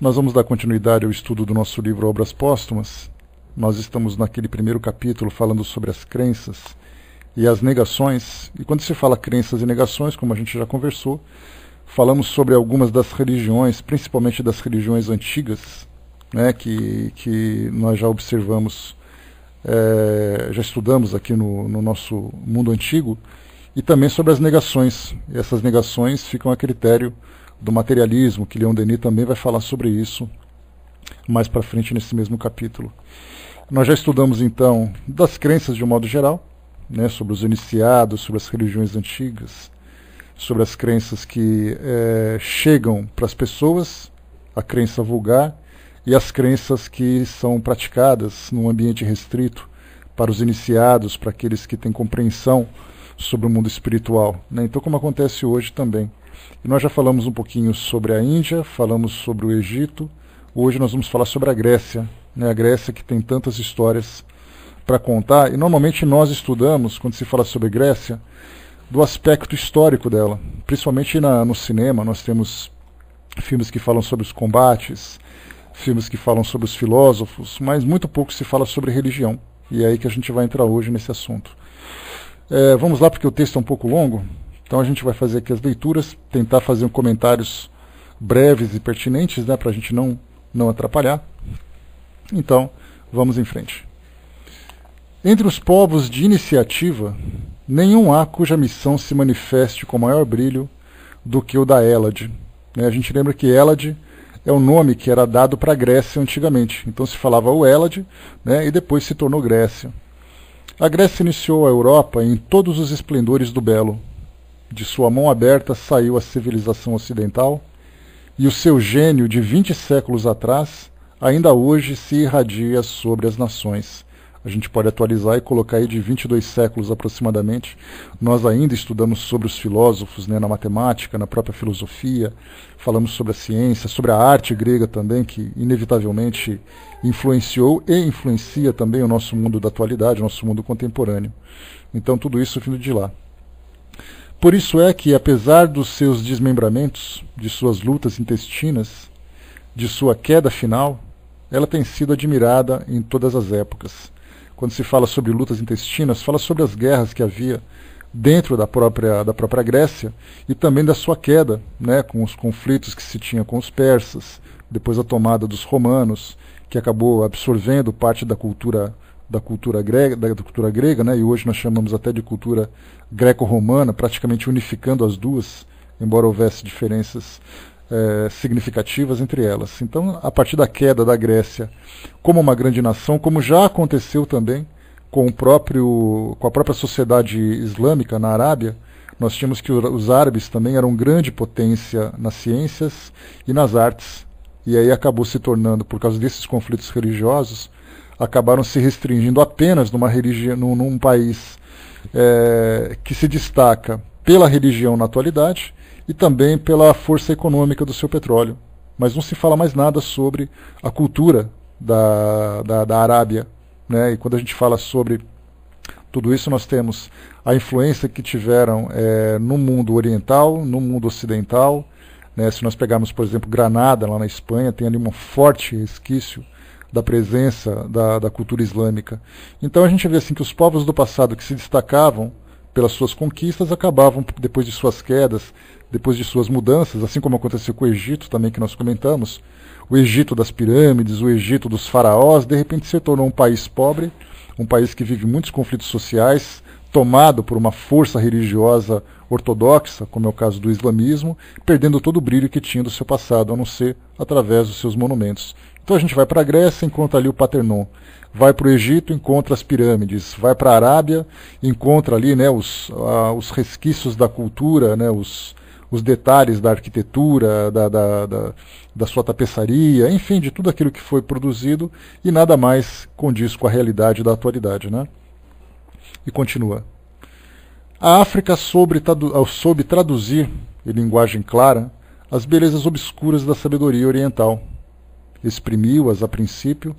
Nós vamos dar continuidade ao estudo do nosso livro Obras Póstumas. Nós estamos naquele primeiro capítulo falando sobre as crenças e as negações. E quando se fala crenças e negações, como a gente já conversou, falamos sobre algumas das religiões, principalmente das religiões antigas, né, que, que nós já observamos, é, já estudamos aqui no, no nosso mundo antigo, e também sobre as negações. E essas negações ficam a critério do materialismo, que Leon Denis também vai falar sobre isso mais para frente nesse mesmo capítulo. Nós já estudamos então das crenças de um modo geral, né, sobre os iniciados, sobre as religiões antigas, sobre as crenças que é, chegam para as pessoas, a crença vulgar, e as crenças que são praticadas num ambiente restrito para os iniciados, para aqueles que têm compreensão sobre o mundo espiritual. Né? Então, como acontece hoje também. E nós já falamos um pouquinho sobre a Índia, falamos sobre o Egito. Hoje nós vamos falar sobre a Grécia, né? a Grécia que tem tantas histórias para contar. E normalmente nós estudamos, quando se fala sobre Grécia, do aspecto histórico dela. Principalmente na, no cinema, nós temos filmes que falam sobre os combates, filmes que falam sobre os filósofos, mas muito pouco se fala sobre religião. E é aí que a gente vai entrar hoje nesse assunto. É, vamos lá, porque o texto é um pouco longo. Então a gente vai fazer aqui as leituras, tentar fazer comentários breves e pertinentes, né, para a gente não, não atrapalhar. Então, vamos em frente. Entre os povos de iniciativa, nenhum há cuja missão se manifeste com maior brilho do que o da Elad. Né, a gente lembra que Elad é o nome que era dado para a Grécia antigamente. Então se falava o Elad, né, e depois se tornou Grécia. A Grécia iniciou a Europa em todos os esplendores do belo, de sua mão aberta saiu a civilização ocidental, e o seu gênio de vinte séculos atrás ainda hoje se irradia sobre as nações. A gente pode atualizar e colocar aí de 22 séculos aproximadamente. Nós ainda estudamos sobre os filósofos né, na matemática, na própria filosofia, falamos sobre a ciência, sobre a arte grega também, que inevitavelmente influenciou e influencia também o nosso mundo da atualidade, o nosso mundo contemporâneo. Então tudo isso vindo de lá. Por isso é que, apesar dos seus desmembramentos, de suas lutas intestinas, de sua queda final, ela tem sido admirada em todas as épocas. Quando se fala sobre lutas intestinas, fala sobre as guerras que havia dentro da própria, da própria Grécia e também da sua queda, né, com os conflitos que se tinha com os persas, depois a tomada dos romanos, que acabou absorvendo parte da cultura da cultura grega, da cultura grega, né, e hoje nós chamamos até de cultura greco-romana, praticamente unificando as duas, embora houvesse diferenças é, significativas entre elas. Então, a partir da queda da Grécia como uma grande nação, como já aconteceu também com, o próprio, com a própria sociedade islâmica na Arábia, nós tínhamos que os árabes também eram grande potência nas ciências e nas artes. E aí acabou se tornando, por causa desses conflitos religiosos, acabaram se restringindo apenas numa religião, num, num país é, que se destaca pela religião na atualidade e também pela força econômica do seu petróleo. Mas não se fala mais nada sobre a cultura da, da, da Arábia. Né? E quando a gente fala sobre tudo isso, nós temos a influência que tiveram é, no mundo oriental, no mundo ocidental. Né? Se nós pegarmos, por exemplo, Granada, lá na Espanha, tem ali um forte resquício da presença da, da cultura islâmica. Então a gente vê assim que os povos do passado que se destacavam pelas suas conquistas acabavam depois de suas quedas, depois de suas mudanças, assim como aconteceu com o Egito também que nós comentamos, o Egito das pirâmides, o Egito dos faraós, de repente se tornou um país pobre, um país que vive muitos conflitos sociais, tomado por uma força religiosa ortodoxa, como é o caso do islamismo, perdendo todo o brilho que tinha do seu passado, a não ser através dos seus monumentos. Então a gente vai para a Grécia, encontra ali o Paternon. Vai para o Egito, encontra as pirâmides. Vai para a Arábia, encontra ali né, os, os resquícios da cultura, né, os, os detalhes da arquitetura, da, da, da, da, sua tapeçaria, enfim, de tudo aquilo que foi produzido e nada mais condiz com a realidade da atualidade. Né? E continua. A África soube, soube traduzir, em linguagem clara, as belezas obscuras da sabedoria oriental exprimiu-as a princípio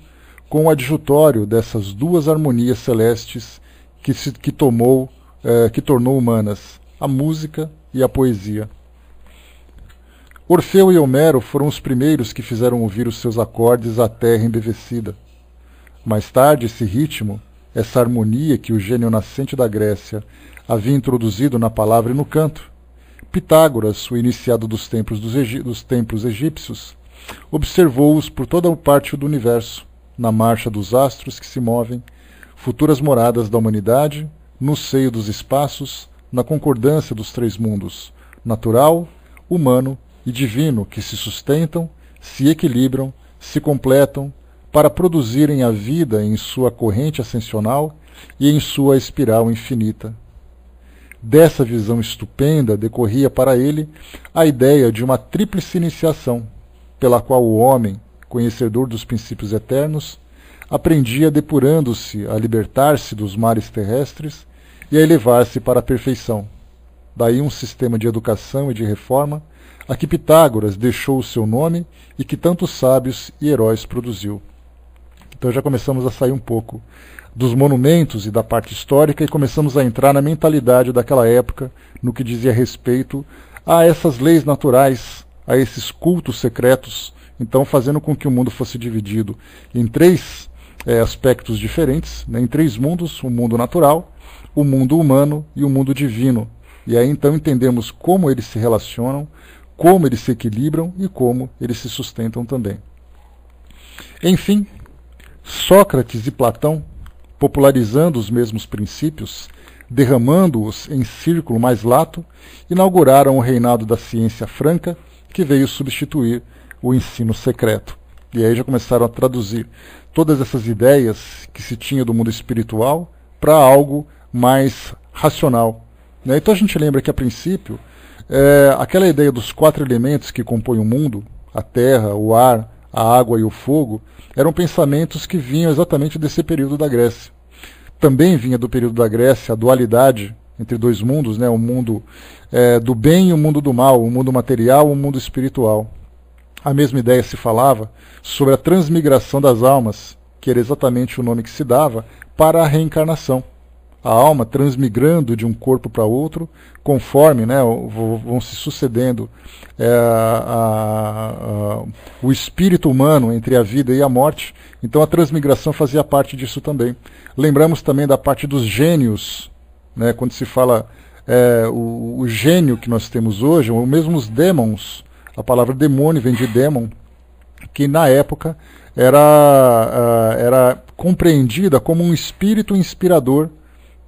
com o adjutório dessas duas harmonias celestes que, se, que, tomou, eh, que tornou humanas, a música e a poesia. Orfeu e Homero foram os primeiros que fizeram ouvir os seus acordes à terra embevecida. Mais tarde, esse ritmo, essa harmonia que o gênio nascente da Grécia havia introduzido na palavra e no canto, Pitágoras, o iniciado dos templos, dos, dos templos egípcios, observou-os por toda parte do universo, na marcha dos astros que se movem, futuras moradas da humanidade, no seio dos espaços, na concordância dos três mundos, natural, humano e divino que se sustentam, se equilibram, se completam, para produzirem a vida em sua corrente ascensional e em sua espiral infinita. Dessa visão estupenda decorria para ele a ideia de uma tríplice iniciação, pela qual o homem, conhecedor dos princípios eternos, aprendia depurando-se a libertar-se dos mares terrestres e a elevar-se para a perfeição. Daí um sistema de educação e de reforma a que Pitágoras deixou o seu nome e que tantos sábios e heróis produziu. Então já começamos a sair um pouco dos monumentos e da parte histórica e começamos a entrar na mentalidade daquela época, no que dizia respeito a essas leis naturais, a esses cultos secretos, então fazendo com que o mundo fosse dividido em três é, aspectos diferentes, né, em três mundos: o mundo natural, o mundo humano e o mundo divino. E aí então entendemos como eles se relacionam, como eles se equilibram e como eles se sustentam também. Enfim, Sócrates e Platão, popularizando os mesmos princípios, derramando-os em círculo mais lato, inauguraram o reinado da ciência franca, que veio substituir o ensino secreto. E aí já começaram a traduzir todas essas ideias que se tinha do mundo espiritual para algo mais racional. Né? Então a gente lembra que, a princípio, é, aquela ideia dos quatro elementos que compõem o mundo, a terra, o ar, a água e o fogo, eram pensamentos que vinham exatamente desse período da Grécia. Também vinha do período da Grécia a dualidade entre dois mundos, né? o mundo é, do bem e o mundo do mal, o mundo material e o mundo espiritual. A mesma ideia se falava sobre a transmigração das almas, que era exatamente o nome que se dava para a reencarnação a alma transmigrando de um corpo para outro, conforme né, vão se sucedendo é, a, a, o espírito humano entre a vida e a morte. Então a transmigração fazia parte disso também. Lembramos também da parte dos gênios, né, quando se fala é, o, o, gênio que nós temos hoje, ou mesmo os demons, a palavra demônio vem de demon, que na época era, era compreendida como um espírito inspirador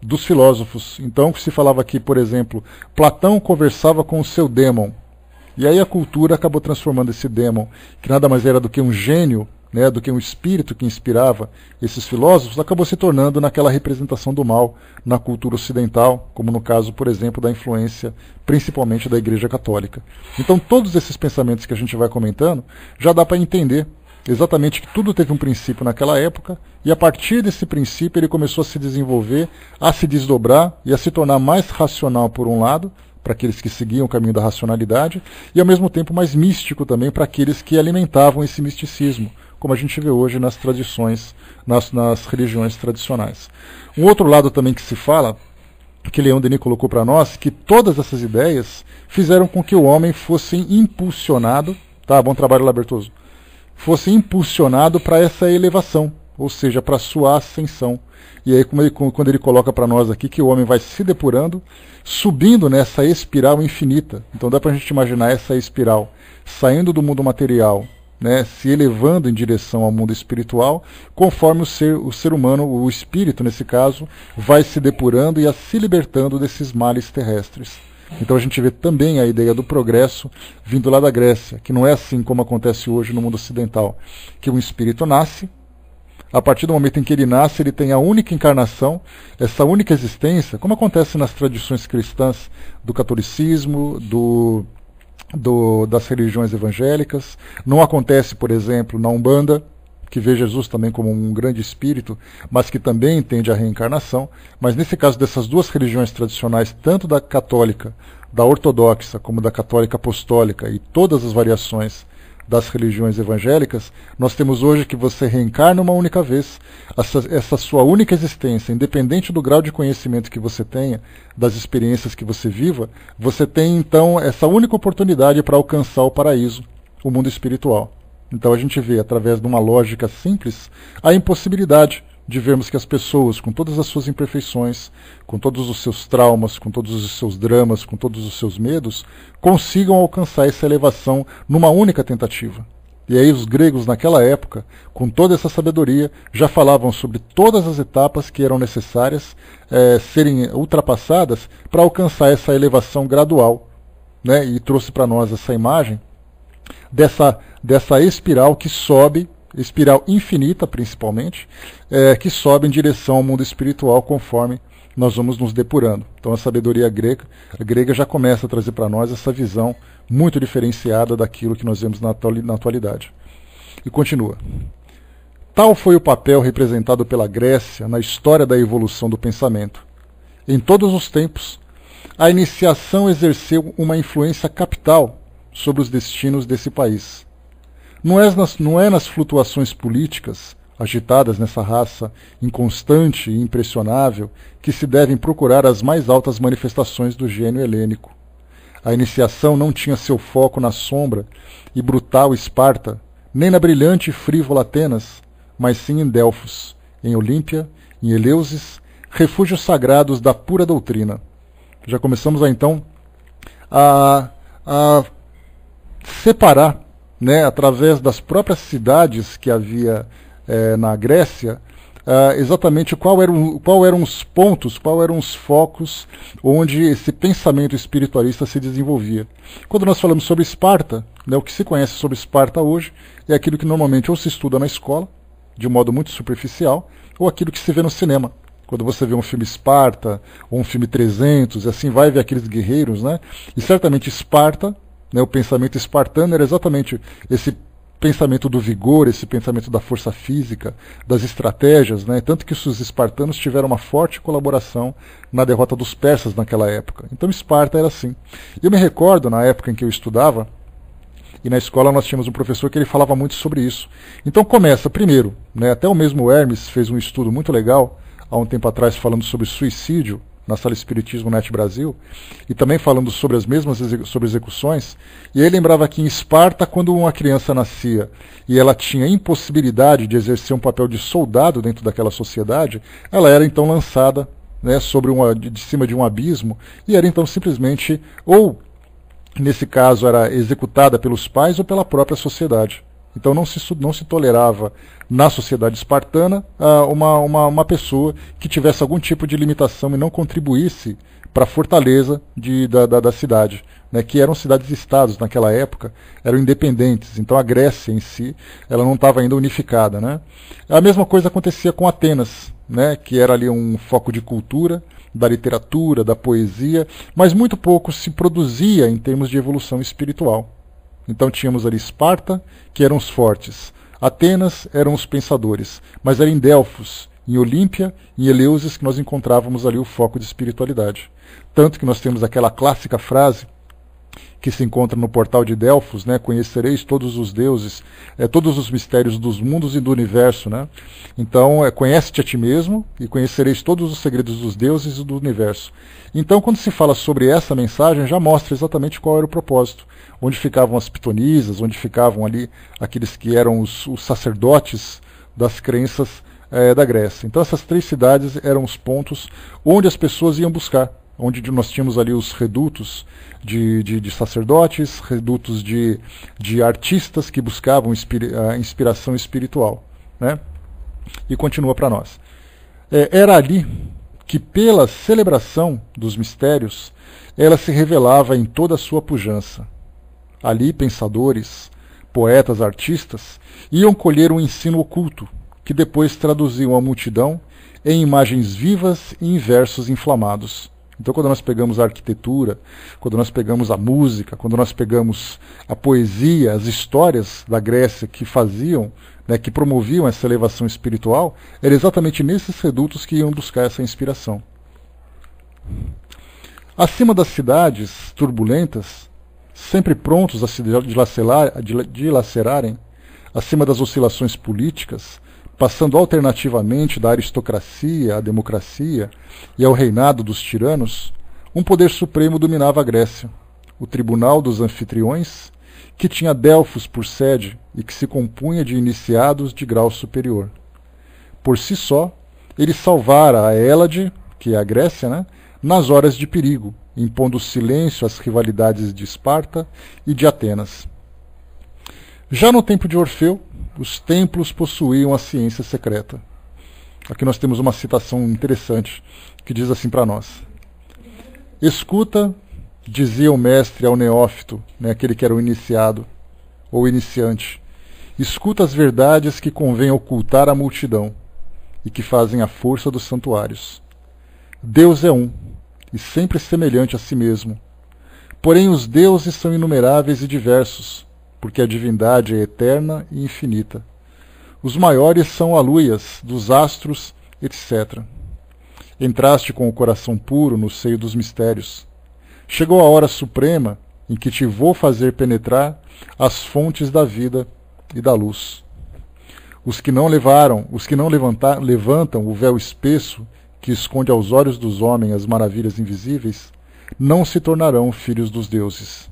dos filósofos. Então, se falava aqui, por exemplo, Platão conversava com o seu demon. E aí a cultura acabou transformando esse demon, que nada mais era do que um gênio, né, do que um espírito que inspirava esses filósofos, acabou se tornando naquela representação do mal na cultura ocidental, como no caso, por exemplo, da influência principalmente da Igreja Católica. Então, todos esses pensamentos que a gente vai comentando, já dá para entender exatamente que tudo teve um princípio naquela época, e a partir desse princípio ele começou a se desenvolver, a se desdobrar e a se tornar mais racional por um lado, para aqueles que seguiam o caminho da racionalidade, e ao mesmo tempo mais místico também para aqueles que alimentavam esse misticismo, como a gente vê hoje nas tradições, nas, nas religiões tradicionais. Um outro lado também que se fala, que Leão Denis colocou para nós, que todas essas ideias fizeram com que o homem fosse impulsionado, tá, bom trabalho, Labertoso, fosse impulsionado para essa elevação, ou seja, para sua ascensão. E aí, ele, quando ele coloca para nós aqui que o homem vai se depurando, subindo nessa espiral infinita. Então dá para a gente imaginar essa espiral saindo do mundo material, né, se elevando em direção ao mundo espiritual, conforme o ser, o ser humano, o espírito nesse caso, vai se depurando e a se libertando desses males terrestres. Então a gente vê também a ideia do progresso vindo lá da Grécia, que não é assim como acontece hoje no mundo ocidental, que um espírito nasce, a partir do momento em que ele nasce, ele tem a única encarnação, essa única existência, como acontece nas tradições cristãs do catolicismo, do, do, das religiões evangélicas. Não acontece, por exemplo, na Umbanda, que vê Jesus também como um grande espírito, mas que também entende a reencarnação. Mas nesse caso dessas duas religiões tradicionais, tanto da católica, da ortodoxa, como da católica apostólica e todas as variações das religiões evangélicas, nós temos hoje que você reencarna uma única vez, essa, essa, sua única existência, independente do grau de conhecimento que você tenha, das experiências que você viva, você tem então essa única oportunidade para alcançar o paraíso, o mundo espiritual. Então a gente vê, através de uma lógica simples, a impossibilidade de vermos que as pessoas, com todas as suas imperfeições, com todos os seus traumas, com todos os seus dramas, com todos os seus medos, consigam alcançar essa elevação numa única tentativa. E aí os gregos naquela época, com toda essa sabedoria, já falavam sobre todas as etapas que eram necessárias é, serem ultrapassadas para alcançar essa elevação gradual. Né? E trouxe para nós essa imagem dessa, dessa espiral que sobe espiral infinita, principalmente, é, que sobe em direção ao mundo espiritual conforme nós vamos nos depurando. Então a sabedoria grega, a grega já começa a trazer para nós essa visão muito diferenciada daquilo que nós vemos na, na atualidade. E continua. Tal foi o papel representado pela Grécia na história da evolução do pensamento. Em todos os tempos, a iniciação exerceu uma influência capital sobre os destinos desse país não é, nas, não é nas flutuações políticas agitadas nessa raça inconstante e impressionável que se devem procurar as mais altas manifestações do gênio helênico. A iniciação não tinha seu foco na sombra e brutal Esparta, nem na brilhante e frívola Atenas, mas sim em Delfos, em Olímpia, em Eleusis, refúgios sagrados da pura doutrina. Já começamos a, então a, a separar né, através das próprias cidades que havia é, na Grécia, uh, exatamente qual eram, qual eram os pontos, qual eram os focos onde esse pensamento espiritualista se desenvolvia. Quando nós falamos sobre Esparta, né, o que se conhece sobre Esparta hoje é aquilo que normalmente ou se estuda na escola, de um modo muito superficial, ou aquilo que se vê no cinema. Quando você vê um filme Esparta, ou um filme 300, e assim vai ver aqueles guerreiros, né? E certamente Esparta né, o pensamento espartano era exatamente esse pensamento do vigor, esse pensamento da força física, das estratégias, né? tanto que os espartanos tiveram uma forte colaboração na derrota dos persas naquela época. Então Esparta era assim. Eu me recordo, na época em que eu estudava, e na escola nós tínhamos um professor que ele falava muito sobre isso. Então começa, primeiro, né, até o mesmo Hermes fez um estudo muito legal, há um tempo atrás, falando sobre suicídio, na Sala Espiritismo Net Brasil, e também falando sobre as mesmas sobre execuções, e ele lembrava que em Esparta, quando uma criança nascia e ela tinha impossibilidade de exercer um papel de soldado dentro daquela sociedade, ela era então lançada né, sobre uma, de cima de um abismo e era então simplesmente ou nesse caso era executada pelos pais ou pela própria sociedade. Então não se, não se tolerava na sociedade espartana uma, uma, uma pessoa que tivesse algum tipo de limitação e não contribuísse para a fortaleza de, da, da, da cidade, né, que eram cidades-estados naquela época, eram independentes. Então a Grécia em si ela não estava ainda unificada. Né? A mesma coisa acontecia com Atenas, né, que era ali um foco de cultura, da literatura, da poesia, mas muito pouco se produzia em termos de evolução espiritual. Então tínhamos ali Esparta, que eram os fortes. Atenas eram os pensadores, mas era em Delfos, em Olímpia, em Eleusis que nós encontrávamos ali o foco de espiritualidade. Tanto que nós temos aquela clássica frase que se encontra no portal de Delfos, né? Conhecereis todos os deuses, é, todos os mistérios dos mundos e do universo, né? Então, é, conhece-te a ti mesmo e conhecereis todos os segredos dos deuses e do universo. Então, quando se fala sobre essa mensagem, já mostra exatamente qual era o propósito. Onde ficavam as pitonisas, onde ficavam ali aqueles que eram os, os sacerdotes das crenças é, da Grécia. Então, essas três cidades eram os pontos onde as pessoas iam buscar onde nós tínhamos ali os redutos de, de, de sacerdotes, redutos de, de artistas que buscavam inspira, inspiração espiritual. Né? E continua para nós. É, era ali que, pela celebração dos mistérios, ela se revelava em toda a sua pujança. Ali, pensadores, poetas, artistas iam colher um ensino oculto, que depois traduziam a multidão em imagens vivas e em versos inflamados então, quando nós pegamos a arquitetura, quando nós pegamos a música, quando nós pegamos a poesia, as histórias da Grécia que faziam, né, que promoviam essa elevação espiritual, era exatamente nesses redutos que iam buscar essa inspiração. Acima das cidades turbulentas, sempre prontos a se dilacerar, dilacerarem acima das oscilações políticas, passando alternativamente da aristocracia à democracia e ao reinado dos tiranos, um poder supremo dominava a Grécia, o tribunal dos anfitriões, que tinha Delfos por sede e que se compunha de iniciados de grau superior. Por si só, ele salvara a Hélade, que é a Grécia, né, nas horas de perigo, impondo silêncio às rivalidades de Esparta e de Atenas. Já no tempo de Orfeu, os templos possuíam a ciência secreta. Aqui nós temos uma citação interessante que diz assim para nós: Escuta, dizia o mestre ao neófito, né, aquele que era o iniciado ou iniciante, escuta as verdades que convém ocultar à multidão e que fazem a força dos santuários. Deus é um e sempre semelhante a si mesmo. Porém, os deuses são inumeráveis e diversos, porque a divindade é eterna e infinita. Os maiores são aluias dos astros, etc. Entraste com o coração puro no seio dos mistérios. Chegou a hora suprema em que te vou fazer penetrar as fontes da vida e da luz. Os que não levaram, os que não levantar, levantam o véu espesso que esconde aos olhos dos homens as maravilhas invisíveis, não se tornarão filhos dos deuses.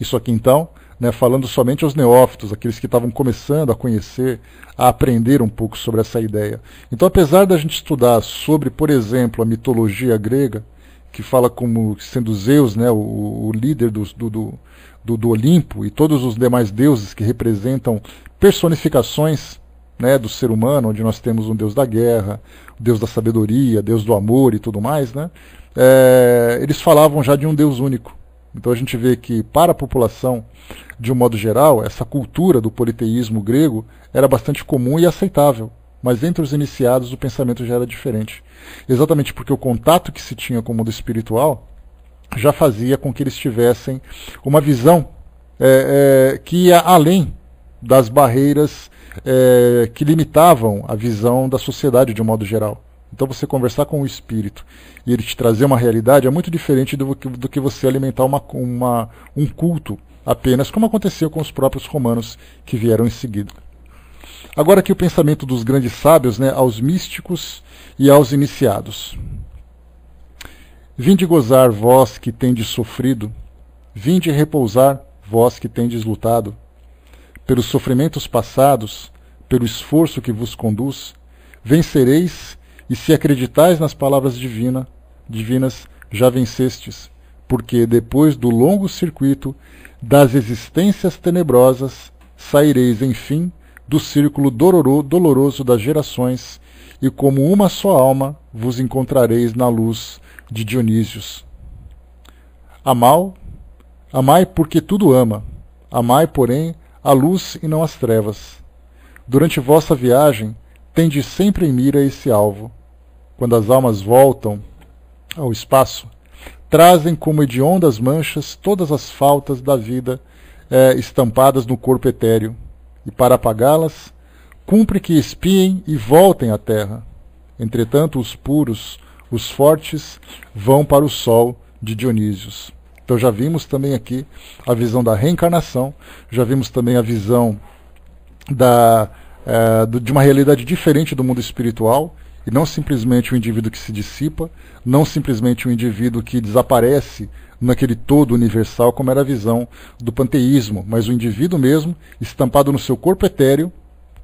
Isso aqui então né, falando somente aos neófitos, aqueles que estavam começando a conhecer, a aprender um pouco sobre essa ideia. Então, apesar da gente estudar sobre, por exemplo, a mitologia grega, que fala como sendo Zeus né, o, o líder do, do, do, do, Olimpo, e todos os demais deuses que representam personificações né, do ser humano, onde nós temos um deus da guerra, deus da sabedoria, deus do amor e tudo mais, né, é, eles falavam já de um deus único. Então a gente vê que, para a população, de um modo geral, essa cultura do politeísmo grego era bastante comum e aceitável, mas entre os iniciados o pensamento já era diferente. Exatamente porque o contato que se tinha com o mundo espiritual já fazia com que eles tivessem uma visão é, é, que ia além das barreiras é, que limitavam a visão da sociedade de um modo geral. Então você conversar com o espírito e ele te trazer uma realidade é muito diferente do que, do que você alimentar uma, uma, um culto apenas, como aconteceu com os próprios romanos que vieram em seguida. Agora aqui o pensamento dos grandes sábios né, aos místicos e aos iniciados. Vinde gozar, vós que tendes sofrido, vinde repousar, vós que tendes lutado, pelos sofrimentos passados, pelo esforço que vos conduz, vencereis e se acreditais nas palavras divina, divinas, já vencestes, porque depois do longo circuito das existências tenebrosas, saireis, enfim, do círculo doloroso das gerações, e como uma só alma vos encontrareis na luz de Dionísios. Amai, amai porque tudo ama, amai, porém, a luz e não as trevas. Durante vossa viagem, tende sempre em mira esse alvo. Quando as almas voltam ao espaço, trazem como hediondas manchas todas as faltas da vida é, estampadas no corpo etéreo, e para apagá-las, cumpre que espiem e voltem à terra. Entretanto, os puros, os fortes, vão para o sol de Dionísios. Então já vimos também aqui a visão da reencarnação, já vimos também a visão da, é, de uma realidade diferente do mundo espiritual, e não simplesmente o indivíduo que se dissipa, não simplesmente o indivíduo que desaparece naquele todo universal, como era a visão do panteísmo, mas o indivíduo mesmo, estampado no seu corpo etéreo,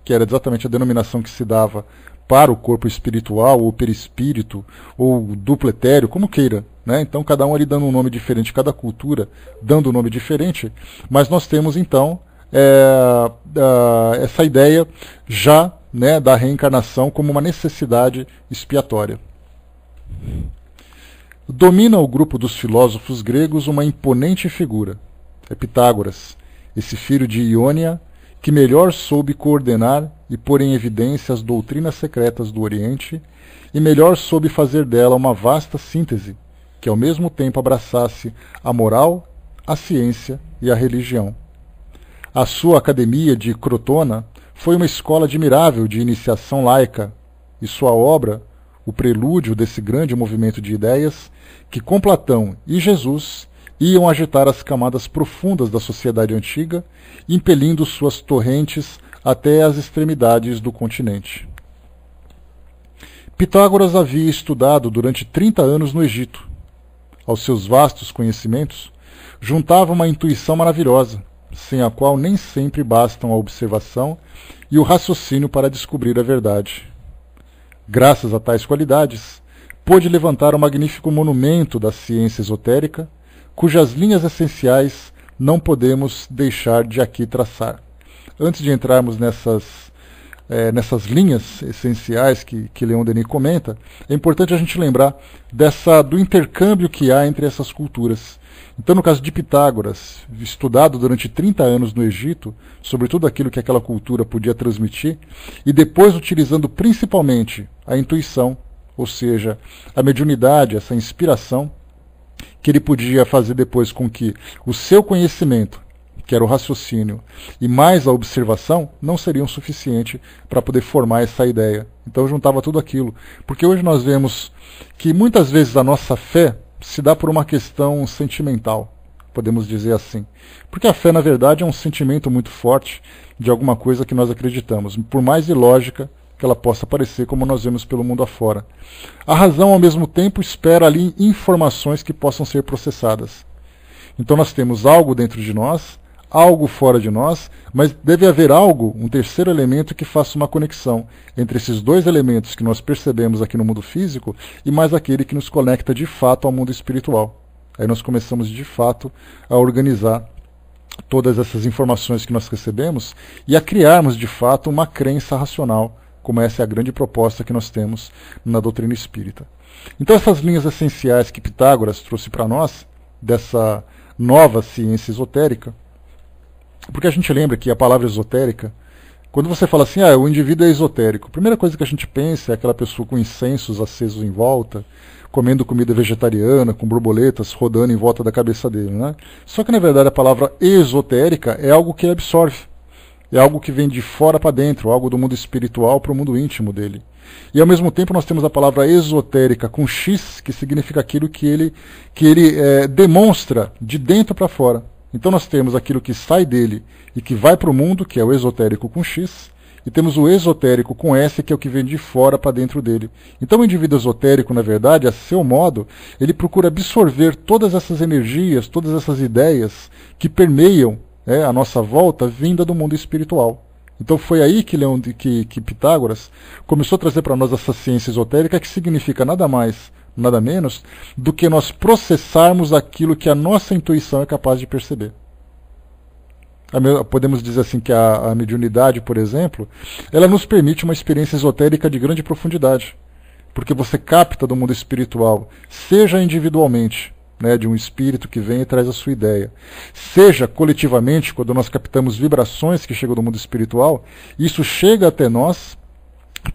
que era exatamente a denominação que se dava para o corpo espiritual, ou perispírito, ou duplo etéreo, como queira. Né? Então, cada um ali dando um nome diferente, cada cultura dando um nome diferente, mas nós temos então é, é, essa ideia já né, da reencarnação como uma necessidade expiatória. Domina o grupo dos filósofos gregos uma imponente figura, é Pitágoras, esse filho de Iônia, que melhor soube coordenar e pôr em evidência as doutrinas secretas do Oriente, e melhor soube fazer dela uma vasta síntese, que ao mesmo tempo abraçasse a moral, a ciência e a religião. A sua academia de Crotona foi uma escola admirável de iniciação laica, e sua obra, o prelúdio desse grande movimento de ideias, que com Platão e Jesus iam agitar as camadas profundas da sociedade antiga, impelindo suas torrentes até as extremidades do continente. Pitágoras havia estudado durante 30 anos no Egito. Aos seus vastos conhecimentos, juntava uma intuição maravilhosa, sem a qual nem sempre bastam a observação e o raciocínio para descobrir a verdade. Graças a tais qualidades, pôde levantar um magnífico monumento da ciência esotérica, cujas linhas essenciais não podemos deixar de aqui traçar. Antes de entrarmos nessas, é, nessas linhas essenciais que, que Leon Denis comenta, é importante a gente lembrar dessa, do intercâmbio que há entre essas culturas. Então, no caso de Pitágoras, estudado durante 30 anos no Egito, sobre tudo aquilo que aquela cultura podia transmitir, e depois utilizando principalmente a intuição, ou seja, a mediunidade, essa inspiração, que ele podia fazer depois com que o seu conhecimento, que era o raciocínio, e mais a observação, não seriam suficiente para poder formar essa ideia. Então juntava tudo aquilo. Porque hoje nós vemos que muitas vezes a nossa fé se dá por uma questão sentimental, podemos dizer assim. Porque a fé, na verdade, é um sentimento muito forte de alguma coisa que nós acreditamos, por mais ilógica que ela possa parecer, como nós vemos pelo mundo afora. A razão, ao mesmo tempo, espera ali informações que possam ser processadas. Então nós temos algo dentro de nós, algo fora de nós, mas deve haver algo, um terceiro elemento que faça uma conexão entre esses dois elementos que nós percebemos aqui no mundo físico e mais aquele que nos conecta de fato ao mundo espiritual. Aí nós começamos de fato a organizar todas essas informações que nós recebemos e a criarmos de fato uma crença racional, como essa é a grande proposta que nós temos na doutrina espírita. Então essas linhas essenciais que Pitágoras trouxe para nós dessa nova ciência esotérica porque a gente lembra que a palavra esotérica, quando você fala assim, ah, o indivíduo é esotérico, a primeira coisa que a gente pensa é aquela pessoa com incensos acesos em volta, comendo comida vegetariana, com borboletas rodando em volta da cabeça dele, né? Só que na verdade a palavra esotérica é algo que ele absorve. É algo que vem de fora para dentro, algo do mundo espiritual para o mundo íntimo dele. E ao mesmo tempo nós temos a palavra esotérica com X, que significa aquilo que ele, que ele é, demonstra de dentro para fora. Então nós temos aquilo que sai dele e que vai para o mundo, que é o esotérico com X, e temos o esotérico com S, que é o que vem de fora para dentro dele. Então o indivíduo esotérico, na verdade, a seu modo, ele procura absorver todas essas energias, todas essas ideias que permeiam é, a nossa volta vinda do mundo espiritual. Então foi aí que, que, que Pitágoras começou a trazer para nós essa ciência esotérica, que significa nada mais nada menos, do que nós processarmos aquilo que a nossa intuição é capaz de perceber. Podemos dizer assim que a, a mediunidade, por exemplo, ela nos permite uma experiência esotérica de grande profundidade, porque você capta do mundo espiritual, seja individualmente, né, de um espírito que vem e traz a sua ideia. Seja coletivamente, quando nós captamos vibrações que chegam do mundo espiritual, isso chega até nós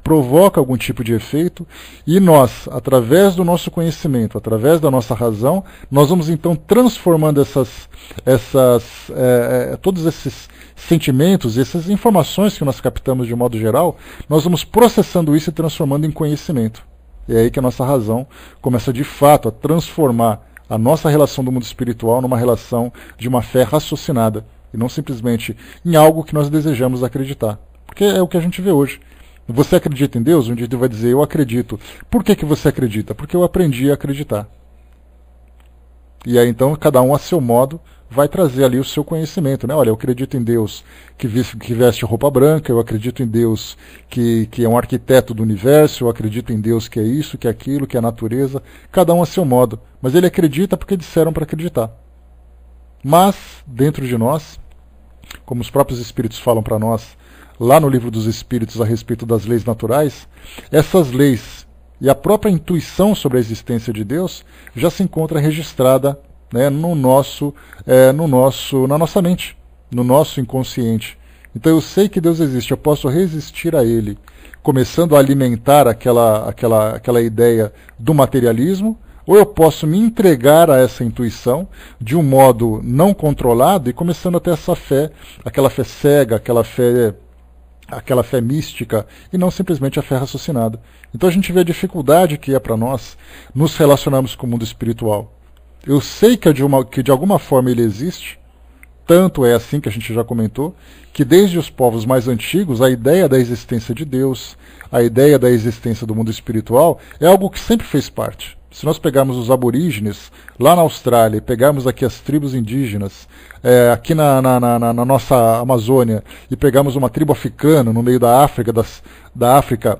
provoca algum tipo de efeito e nós, através do nosso conhecimento, através da nossa razão, nós vamos então transformando essas, essas, é, é, todos esses sentimentos, essas informações que nós captamos de modo geral, nós vamos processando isso e transformando em conhecimento. E é aí que a nossa razão começa de fato a transformar a nossa relação do mundo espiritual numa relação de uma fé raciocinada e não simplesmente em algo que nós desejamos acreditar. Porque é o que a gente vê hoje. Você acredita em Deus? Um indivíduo vai dizer, eu acredito. Por que, que você acredita? Porque eu aprendi a acreditar. E aí então cada um a seu modo vai trazer ali o seu conhecimento, né? Olha, eu acredito em Deus que, veste, roupa branca, eu acredito em Deus que, que é um arquiteto do universo, eu acredito em Deus que é isso, que é aquilo, que é a natureza, cada um a seu modo. Mas ele acredita porque disseram para acreditar. Mas, dentro de nós, como os próprios Espíritos falam para nós, lá no livro dos Espíritos a respeito das leis naturais, essas leis e a própria intuição sobre a existência de Deus já se encontra registrada né, no nosso, é, no nosso, na nossa mente, no nosso inconsciente. Então eu sei que Deus existe, eu posso resistir a Ele, começando a alimentar aquela, aquela, aquela ideia do materialismo, ou eu posso me entregar a essa intuição de um modo não controlado e começando a ter essa fé, aquela fé cega, aquela fé aquela fé mística e não simplesmente a fé raciocinada. Então a gente vê a dificuldade que é para nós nos relacionarmos com o mundo espiritual. Eu sei que de, uma, que de alguma forma ele existe, tanto é assim que a gente já comentou, que desde os povos mais antigos a ideia da existência de Deus, a ideia da existência do mundo espiritual é algo que sempre fez parte. Se nós pegarmos os aborígenes lá na Austrália e pegarmos aqui as tribos indígenas, é, aqui na, na, na, na, nossa Amazônia, e pegarmos uma tribo africana no meio da África, das, da África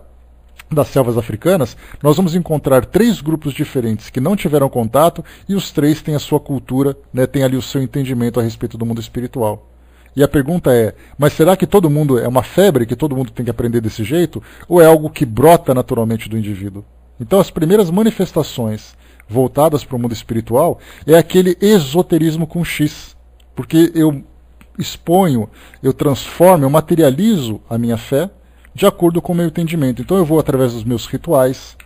das selvas africanas, nós vamos encontrar três grupos diferentes que não tiveram contato e os três têm a sua cultura, né, têm ali o seu entendimento a respeito do mundo espiritual. E a pergunta é: mas será que todo mundo é uma febre que todo mundo tem que aprender desse jeito? Ou é algo que brota naturalmente do indivíduo? Então, as primeiras manifestações voltadas para o mundo espiritual é aquele esoterismo com X. Porque eu exponho, eu transformo, eu materializo a minha fé de acordo com o meu entendimento. Então eu vou através dos meus rituais.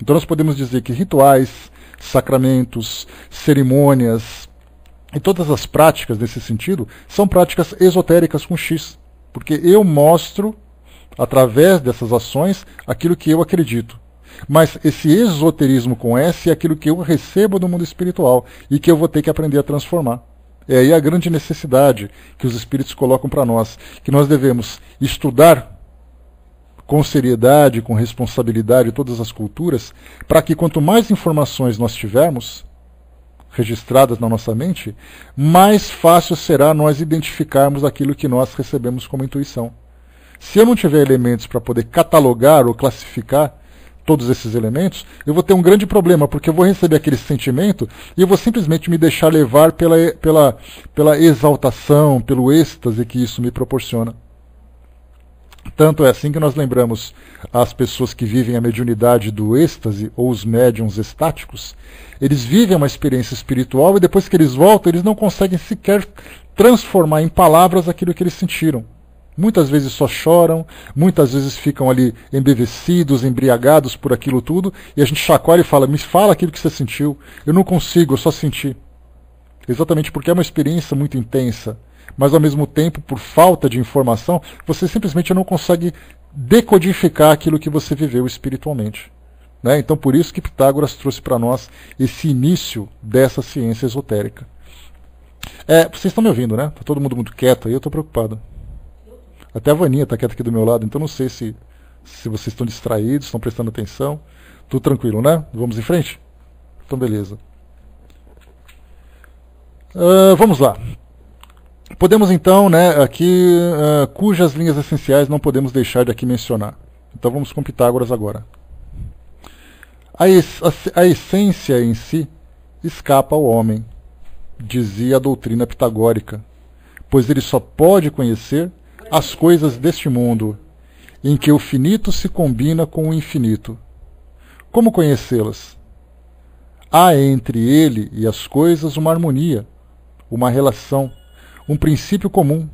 Então nós podemos dizer que rituais, sacramentos, cerimônias e todas as práticas nesse sentido são práticas esotéricas com X, porque eu mostro através dessas ações aquilo que eu acredito. Mas esse esoterismo com S é aquilo que eu recebo do mundo espiritual e que eu vou ter que aprender a transformar. É aí a grande necessidade que os espíritos colocam para nós, que nós devemos estudar com seriedade, com responsabilidade todas as culturas, para que quanto mais informações nós tivermos registradas na nossa mente, mais fácil será nós identificarmos aquilo que nós recebemos como intuição. Se eu não tiver elementos para poder catalogar ou classificar todos esses elementos, eu vou ter um grande problema, porque eu vou receber aquele sentimento e eu vou simplesmente me deixar levar pela, pela, pela exaltação, pelo êxtase que isso me proporciona. Tanto é assim que nós lembramos as pessoas que vivem a mediunidade do êxtase ou os médiums estáticos, eles vivem uma experiência espiritual e depois que eles voltam, eles não conseguem sequer transformar em palavras aquilo que eles sentiram. Muitas vezes só choram, muitas vezes ficam ali embevecidos, embriagados por aquilo tudo, e a gente chacoalha e fala: Me fala aquilo que você sentiu. Eu não consigo, eu só senti. Exatamente porque é uma experiência muito intensa mas ao mesmo tempo, por falta de informação, você simplesmente não consegue decodificar aquilo que você viveu espiritualmente. Né? Então, por isso que Pitágoras trouxe para nós esse início dessa ciência esotérica. É, vocês estão me ouvindo, né? Tá todo mundo muito quieto aí, eu estou preocupado. Até a Vaninha está quieta aqui do meu lado, então não sei se, se vocês estão distraídos, estão prestando atenção. Tudo tranquilo, né? Vamos em frente? Então, beleza. Uh, vamos lá. Podemos então, né, aqui, uh, cujas linhas essenciais não podemos deixar de aqui mencionar. Então vamos com Pitágoras agora. A, es a, a essência em si escapa ao homem, dizia a doutrina pitagórica, pois ele só pode conhecer as coisas deste mundo, em que o finito se combina com o infinito. Como conhecê-las? Há entre ele e as coisas uma harmonia, uma relação um princípio comum,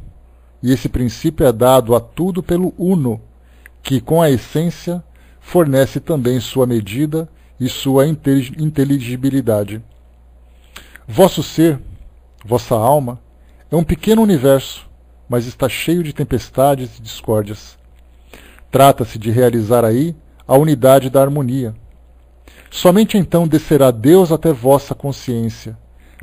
e esse princípio é dado a tudo pelo Uno, que com a essência fornece também sua medida e sua inteligibilidade. Vosso ser, vossa alma, é um pequeno universo, mas está cheio de tempestades e discórdias. Trata-se de realizar aí a unidade da harmonia. Somente então descerá Deus até vossa consciência.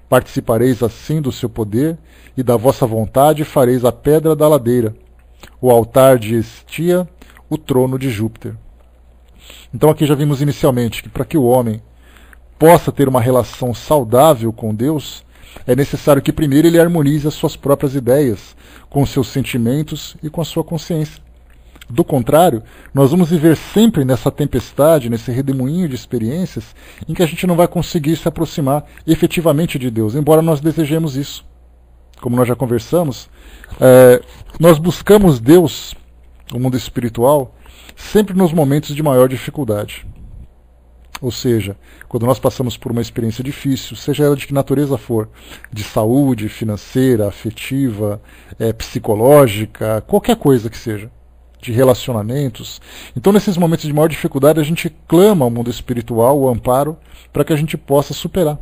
Participareis assim do seu poder e da vossa vontade fareis a pedra da ladeira, o altar de Estia, o trono de Júpiter. Então aqui já vimos inicialmente que para que o homem possa ter uma relação saudável com Deus, é necessário que primeiro ele harmonize as suas próprias ideias com os seus sentimentos e com a sua consciência. Do contrário, nós vamos viver sempre nessa tempestade, nesse redemoinho de experiências, em que a gente não vai conseguir se aproximar efetivamente de Deus, embora nós desejemos isso como nós já conversamos, é, nós buscamos Deus, o mundo espiritual, sempre nos momentos de maior dificuldade. Ou seja, quando nós passamos por uma experiência difícil, seja ela de que natureza for, de saúde, financeira, afetiva, é, psicológica, qualquer coisa que seja, de relacionamentos. Então, nesses momentos de maior dificuldade, a gente clama ao mundo espiritual o amparo para que a gente possa superar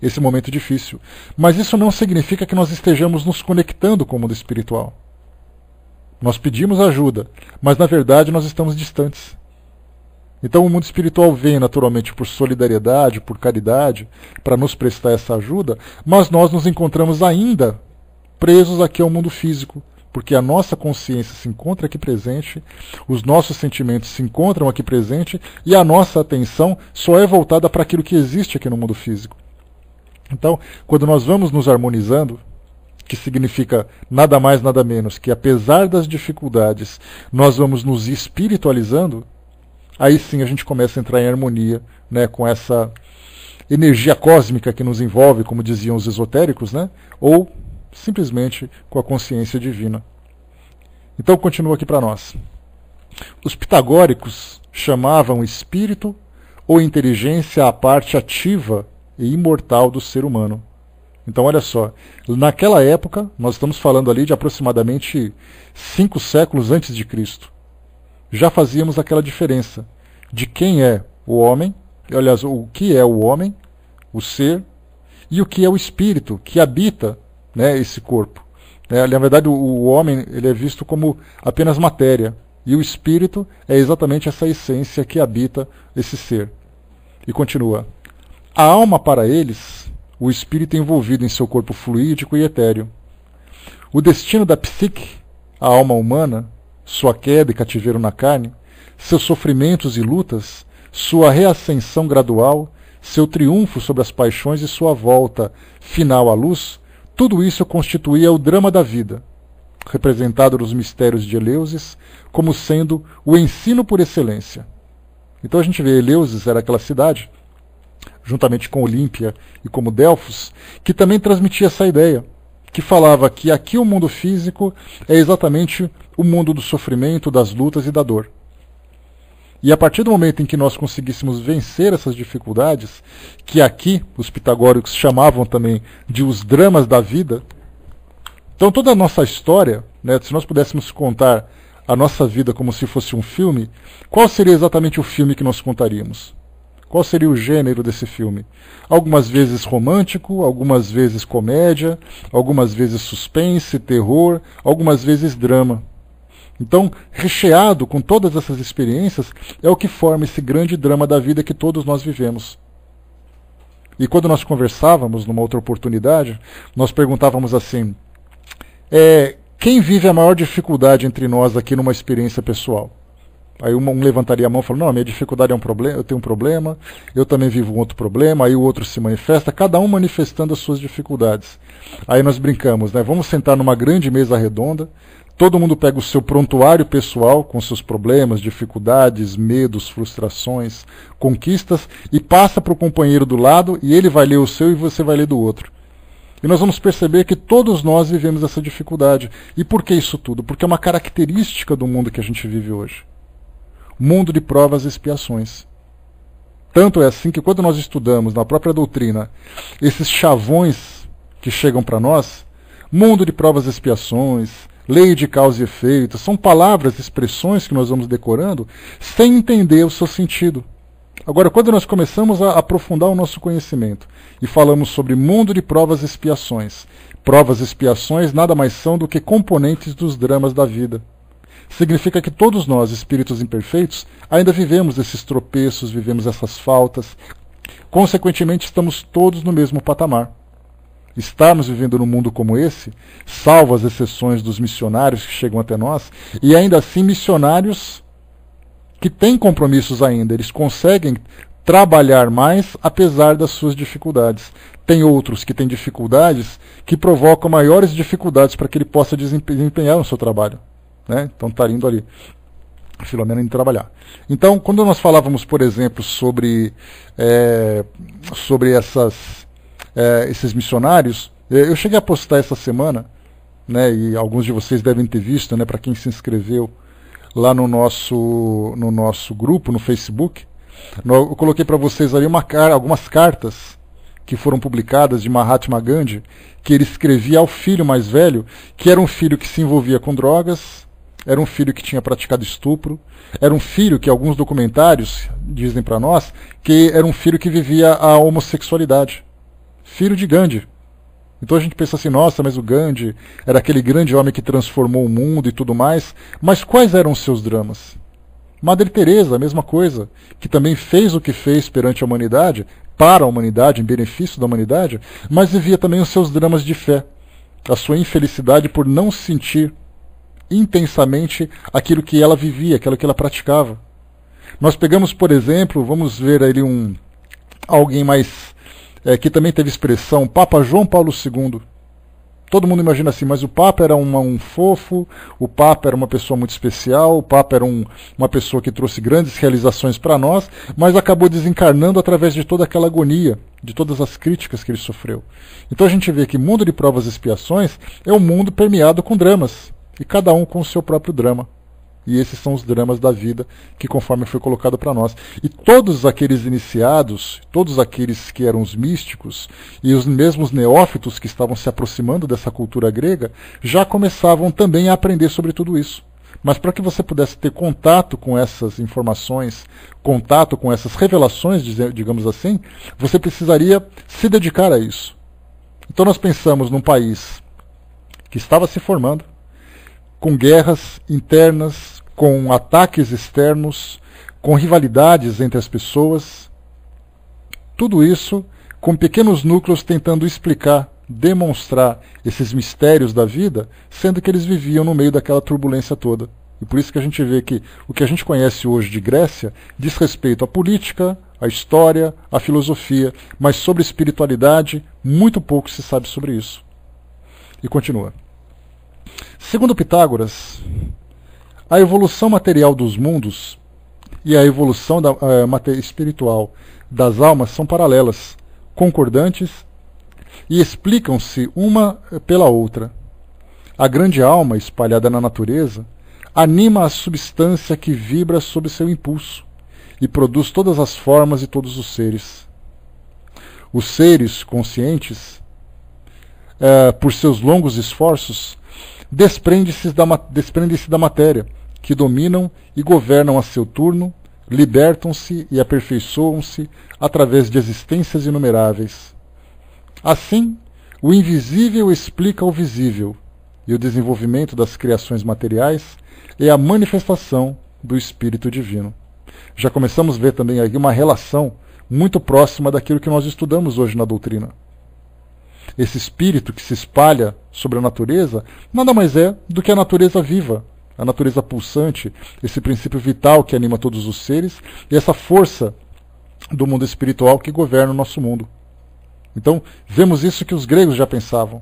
esse momento difícil. Mas isso não significa que nós estejamos nos conectando com o mundo espiritual. Nós pedimos ajuda, mas na verdade nós estamos distantes. Então o mundo espiritual vem naturalmente por solidariedade, por caridade, para nos prestar essa ajuda, mas nós nos encontramos ainda presos aqui ao mundo físico, porque a nossa consciência se encontra aqui presente, os nossos sentimentos se encontram aqui presente e a nossa atenção só é voltada para aquilo que existe aqui no mundo físico. Então, quando nós vamos nos harmonizando, que significa nada mais, nada menos que apesar das dificuldades, nós vamos nos espiritualizando, aí sim a gente começa a entrar em harmonia né, com essa energia cósmica que nos envolve, como diziam os esotéricos, né, ou simplesmente com a consciência divina. Então continua aqui para nós. Os pitagóricos chamavam espírito ou inteligência a parte ativa e imortal do ser humano. Então, olha só, naquela época, nós estamos falando ali de aproximadamente cinco séculos antes de Cristo, já fazíamos aquela diferença de quem é o homem, aliás, o que é o homem, o ser, e o que é o espírito que habita né, esse corpo. É, na verdade, o, o homem ele é visto como apenas matéria, e o espírito é exatamente essa essência que habita esse ser. E continua: a alma para eles o espírito envolvido em seu corpo fluídico e etéreo. O destino da psique, a alma humana, sua queda e cativeiro na carne, seus sofrimentos e lutas, sua reascensão gradual, seu triunfo sobre as paixões e sua volta final à luz, tudo isso constituía o drama da vida, representado nos mistérios de Eleusis como sendo o ensino por excelência. Então a gente vê Eleusis era aquela cidade juntamente com Olímpia e como Delfos, que também transmitia essa ideia, que falava que aqui o mundo físico é exatamente o mundo do sofrimento, das lutas e da dor. E a partir do momento em que nós conseguíssemos vencer essas dificuldades, que aqui os pitagóricos chamavam também de os dramas da vida, então toda a nossa história, né, se nós pudéssemos contar a nossa vida como se fosse um filme, qual seria exatamente o filme que nós contaríamos? Qual seria o gênero desse filme? Algumas vezes romântico, algumas vezes comédia, algumas vezes suspense, terror, algumas vezes drama. Então, recheado com todas essas experiências, é o que forma esse grande drama da vida que todos nós vivemos. E quando nós conversávamos numa outra oportunidade, nós perguntávamos assim: é, quem vive a maior dificuldade entre nós aqui numa experiência pessoal? Aí um levantaria a mão e falaria, não, a minha dificuldade é um problema, eu tenho um problema, eu também vivo um outro problema, aí o outro se manifesta, cada um manifestando as suas dificuldades. Aí nós brincamos, né? Vamos sentar numa grande mesa redonda, todo mundo pega o seu prontuário pessoal com seus problemas, dificuldades, medos, frustrações, conquistas e passa para o companheiro do lado e ele vai ler o seu e você vai ler do outro. E nós vamos perceber que todos nós vivemos essa dificuldade. E por que isso tudo? Porque é uma característica do mundo que a gente vive hoje mundo de provas e expiações. Tanto é assim que quando nós estudamos na própria doutrina esses chavões que chegam para nós, mundo de provas e expiações, lei de causa e efeito, são palavras, expressões que nós vamos decorando sem entender o seu sentido. Agora, quando nós começamos a aprofundar o nosso conhecimento e falamos sobre mundo de provas e expiações, provas e expiações nada mais são do que componentes dos dramas da vida significa que todos nós, espíritos imperfeitos, ainda vivemos esses tropeços, vivemos essas faltas. Consequentemente, estamos todos no mesmo patamar. Estarmos vivendo num mundo como esse, salvo as exceções dos missionários que chegam até nós, e ainda assim missionários que têm compromissos ainda, eles conseguem trabalhar mais apesar das suas dificuldades. Tem outros que têm dificuldades que provocam maiores dificuldades para que ele possa desempenhar o seu trabalho. Né? Então está indo ali. Filomena indo trabalhar. Então, quando nós falávamos, por exemplo, sobre, é, sobre essas, é, esses missionários, é, eu cheguei a postar essa semana, né, e alguns de vocês devem ter visto, né, para quem se inscreveu lá no nosso, no nosso grupo, no Facebook, eu coloquei para vocês ali uma, algumas cartas que foram publicadas de Mahatma Gandhi, que ele escrevia ao filho mais velho, que era um filho que se envolvia com drogas, era um filho que tinha praticado estupro, era um filho que alguns documentários dizem para nós que era um filho que vivia a homossexualidade. Filho de Gandhi. Então a gente pensa assim, nossa, mas o Gandhi era aquele grande homem que transformou o mundo e tudo mais, mas quais eram os seus dramas? Madre Teresa, a mesma coisa, que também fez o que fez perante a humanidade, para a humanidade, em benefício da humanidade, mas vivia também os seus dramas de fé, a sua infelicidade por não sentir intensamente aquilo que ela vivia, aquilo que ela praticava. Nós pegamos, por exemplo, vamos ver ali um alguém mais é, que também teve expressão, Papa João Paulo II. Todo mundo imagina assim, mas o Papa era uma, um fofo, o Papa era uma pessoa muito especial, o Papa era um, uma pessoa que trouxe grandes realizações para nós, mas acabou desencarnando através de toda aquela agonia, de todas as críticas que ele sofreu. Então a gente vê que mundo de provas e expiações é um mundo permeado com dramas, e cada um com o seu próprio drama. E esses são os dramas da vida que conforme foi colocado para nós. E todos aqueles iniciados, todos aqueles que eram os místicos e os mesmos neófitos que estavam se aproximando dessa cultura grega, já começavam também a aprender sobre tudo isso. Mas para que você pudesse ter contato com essas informações, contato com essas revelações, digamos assim, você precisaria se dedicar a isso. Então nós pensamos num país que estava se formando, com guerras internas, com ataques externos, com rivalidades entre as pessoas. Tudo isso com pequenos núcleos tentando explicar, demonstrar esses mistérios da vida, sendo que eles viviam no meio daquela turbulência toda. E por isso que a gente vê que o que a gente conhece hoje de Grécia diz respeito à política, à história, à filosofia, mas sobre espiritualidade, muito pouco se sabe sobre isso. E continua. Segundo Pitágoras, a evolução material dos mundos e a evolução da, uh, espiritual das almas são paralelas, concordantes e explicam-se uma pela outra. A grande alma espalhada na natureza anima a substância que vibra sob seu impulso e produz todas as formas e todos os seres. Os seres conscientes, uh, por seus longos esforços, desprende-se da, desprende da matéria, que dominam e governam a seu turno, libertam-se e aperfeiçoam-se através de existências inumeráveis. Assim, o invisível explica o visível, e o desenvolvimento das criações materiais é a manifestação do Espírito Divino. Já começamos a ver também aqui uma relação muito próxima daquilo que nós estudamos hoje na doutrina esse espírito que se espalha sobre a natureza, nada mais é do que a natureza viva, a natureza pulsante, esse princípio vital que anima todos os seres e essa força do mundo espiritual que governa o nosso mundo. Então, vemos isso que os gregos já pensavam.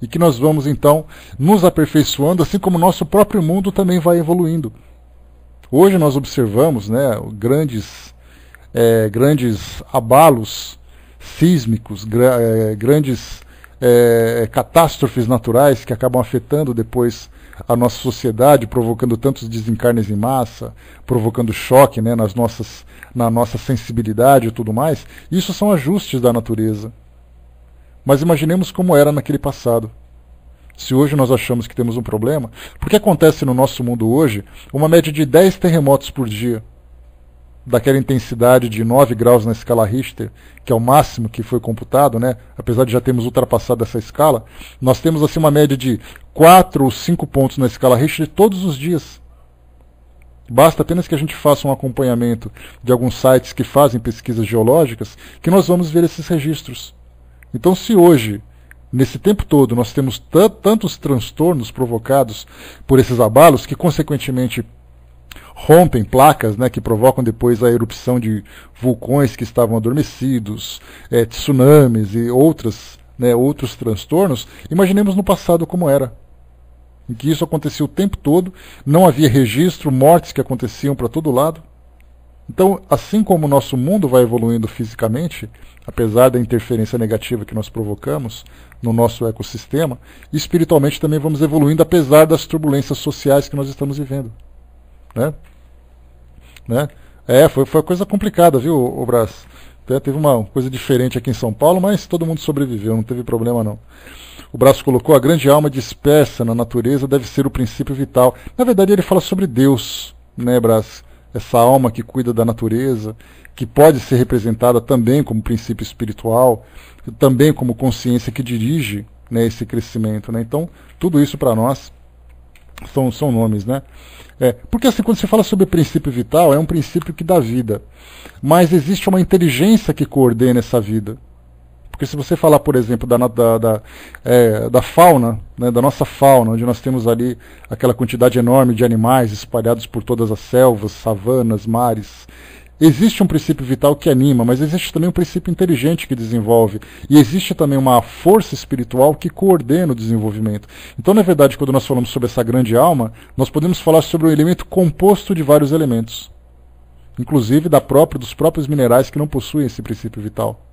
E que nós vamos então nos aperfeiçoando, assim como o nosso próprio mundo também vai evoluindo. Hoje nós observamos né, grandes, é, grandes abalos sísmicos, gra é, grandes é, catástrofes naturais que acabam afetando depois a nossa sociedade, provocando tantos desencarnes em massa, provocando choque né, nas nossas, na nossa sensibilidade e tudo mais, isso são ajustes da natureza. Mas imaginemos como era naquele passado. Se hoje nós achamos que temos um problema, porque acontece no nosso mundo hoje uma média de 10 terremotos por dia daquela intensidade de 9 graus na escala Richter, que é o máximo que foi computado, né? apesar de já termos ultrapassado essa escala, nós temos assim uma média de 4 ou 5 pontos na escala Richter todos os dias. Basta apenas que a gente faça um acompanhamento de alguns sites que fazem pesquisas geológicas, que nós vamos ver esses registros. Então, se hoje, nesse tempo todo, nós temos tantos transtornos provocados por esses abalos, que consequentemente rompem placas né, que provocam depois a erupção de vulcões que estavam adormecidos, é, tsunamis e outras, né, outros transtornos, imaginemos no passado como era. Em que isso acontecia o tempo todo, não havia registro, mortes que aconteciam para todo lado. Então, assim como o nosso mundo vai evoluindo fisicamente, apesar da interferência negativa que nós provocamos no nosso ecossistema, espiritualmente também vamos evoluindo, apesar das turbulências sociais que nós estamos vivendo. Né? Né? É, foi, foi coisa complicada, viu, o Brás? Até teve uma coisa diferente aqui em São Paulo, mas todo mundo sobreviveu, não teve problema não. O Braço colocou a grande alma dispersa na natureza deve ser o princípio vital. Na verdade, ele fala sobre Deus, né, Brás? Essa alma que cuida da natureza, que pode ser representada também como princípio espiritual, também como consciência que dirige né, esse crescimento. Né? Então, tudo isso para nós São, são nomes, né? É, porque assim, quando se fala sobre princípio vital, é um princípio que dá vida. Mas existe uma inteligência que coordena essa vida. Porque se você falar, por exemplo, da, da, da, é, da fauna, né, da nossa fauna, onde nós temos ali aquela quantidade enorme de animais espalhados por todas as selvas, savanas, mares, existe um princípio vital que anima, mas existe também um princípio inteligente que desenvolve. E existe também uma força espiritual que coordena o desenvolvimento. Então, na verdade, quando nós falamos sobre essa grande alma, nós podemos falar sobre um elemento composto de vários elementos. Inclusive da própria, dos próprios minerais que não possuem esse princípio vital.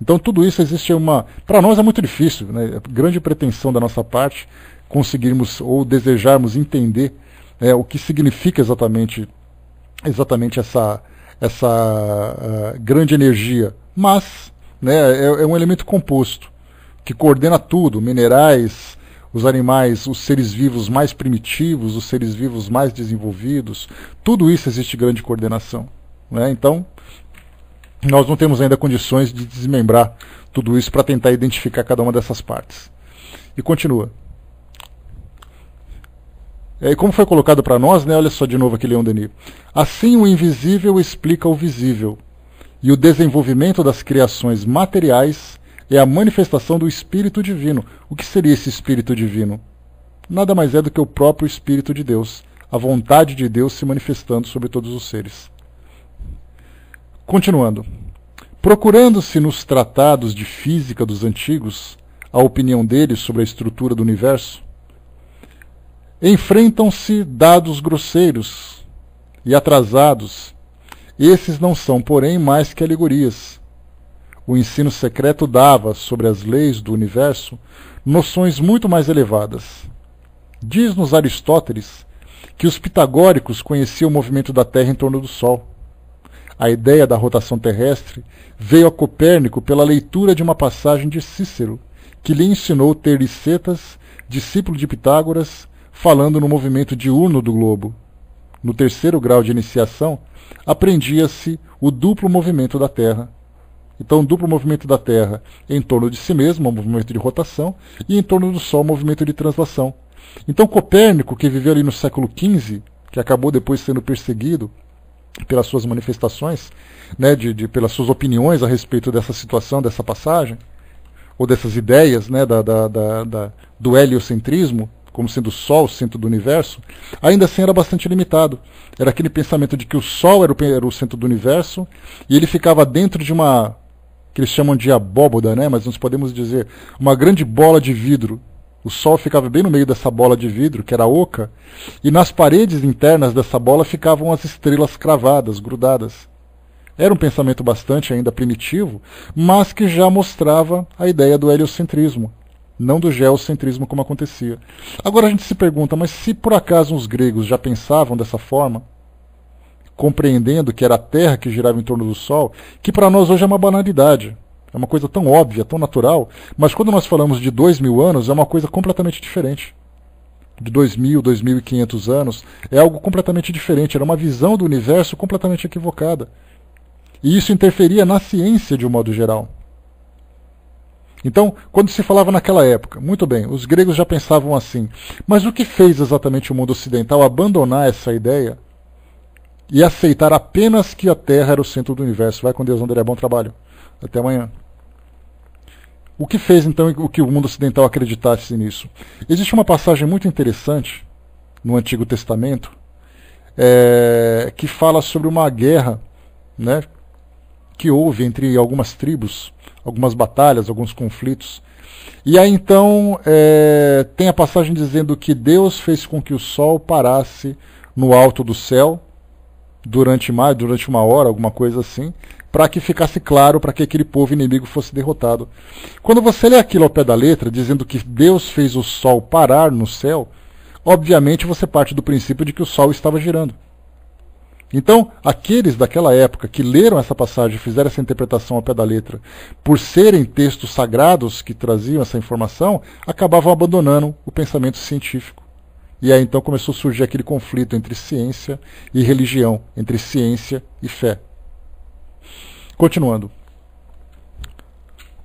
Então tudo isso existe uma. Para nós é muito difícil, né? É grande pretensão da nossa parte conseguirmos ou desejarmos entender é, o que significa exatamente, exatamente essa, essa uh, grande energia. Mas né, é, é um elemento composto que coordena tudo, minerais, os animais, os seres vivos mais primitivos, os seres vivos mais desenvolvidos, tudo isso existe grande coordenação. Né? Então, nós não temos ainda condições de desmembrar tudo isso para tentar identificar cada uma dessas partes. E continua. E como foi colocado para nós, né, olha só de novo aqui Leon Denis. Assim o invisível explica o visível, e o desenvolvimento das criações materiais é a manifestação do Espírito Divino. O que seria esse Espírito Divino? Nada mais é do que o próprio Espírito de Deus, a vontade de Deus se manifestando sobre todos os seres. Continuando. Procurando-se nos tratados de física dos antigos a opinião deles sobre a estrutura do universo, enfrentam-se dados grosseiros e atrasados. Esses não são, porém, mais que alegorias. O ensino secreto dava, sobre as leis do universo, noções muito mais elevadas. Diz-nos Aristóteles que os pitagóricos conheciam o movimento da Terra em torno do Sol a ideia da rotação terrestre veio a Copérnico pela leitura de uma passagem de Cícero, que lhe ensinou Tericetas, discípulo de Pitágoras, falando no movimento diurno do globo. No terceiro grau de iniciação, aprendia-se o duplo movimento da Terra. Então, o duplo movimento da Terra em torno de si mesmo, um movimento de rotação, e em torno do Sol, um movimento de translação. Então, Copérnico, que viveu ali no século XV, que acabou depois sendo perseguido pelas suas manifestações, né, de, de, pelas suas opiniões a respeito dessa situação, dessa passagem, ou dessas ideias né, da, da, da, da do heliocentrismo, como sendo o Sol o centro do universo, ainda assim era bastante limitado. Era aquele pensamento de que o Sol era o, era o centro do universo e ele ficava dentro de uma que eles chamam de abóboda, né? mas nós podemos dizer uma grande bola de vidro o Sol ficava bem no meio dessa bola de vidro, que era oca, e nas paredes internas dessa bola ficavam as estrelas cravadas, grudadas. Era um pensamento bastante ainda primitivo, mas que já mostrava a ideia do heliocentrismo, não do geocentrismo como acontecia. Agora a gente se pergunta, mas se por acaso os gregos já pensavam dessa forma, compreendendo que era a Terra que girava em torno do Sol, que para nós hoje é uma banalidade. É uma coisa tão óbvia, tão natural, mas quando nós falamos de dois mil anos, é uma coisa completamente diferente. De dois mil, dois mil e quinhentos anos, é algo completamente diferente. Era uma visão do universo completamente equivocada. E isso interferia na ciência de um modo geral. Então, quando se falava naquela época, muito bem, os gregos já pensavam assim. Mas o que fez exatamente o mundo ocidental abandonar essa ideia e aceitar apenas que a Terra era o centro do universo? Vai com Deus, André, bom trabalho. Até amanhã. O que fez então o que o mundo ocidental acreditasse nisso? Existe uma passagem muito interessante no Antigo Testamento é, que fala sobre uma guerra né, que houve entre algumas tribos, algumas batalhas, alguns conflitos. E aí então é, tem a passagem dizendo que Deus fez com que o sol parasse no alto do céu durante mais, durante uma hora, alguma coisa assim, para que ficasse claro para que aquele povo inimigo fosse derrotado. Quando você lê aquilo ao pé da letra, dizendo que Deus fez o sol parar no céu, obviamente você parte do princípio de que o sol estava girando. Então, aqueles daquela época que leram essa passagem e fizeram essa interpretação ao pé da letra, por serem textos sagrados que traziam essa informação, acabavam abandonando o pensamento científico. E aí então começou a surgir aquele conflito entre ciência e religião, entre ciência e fé. Continuando.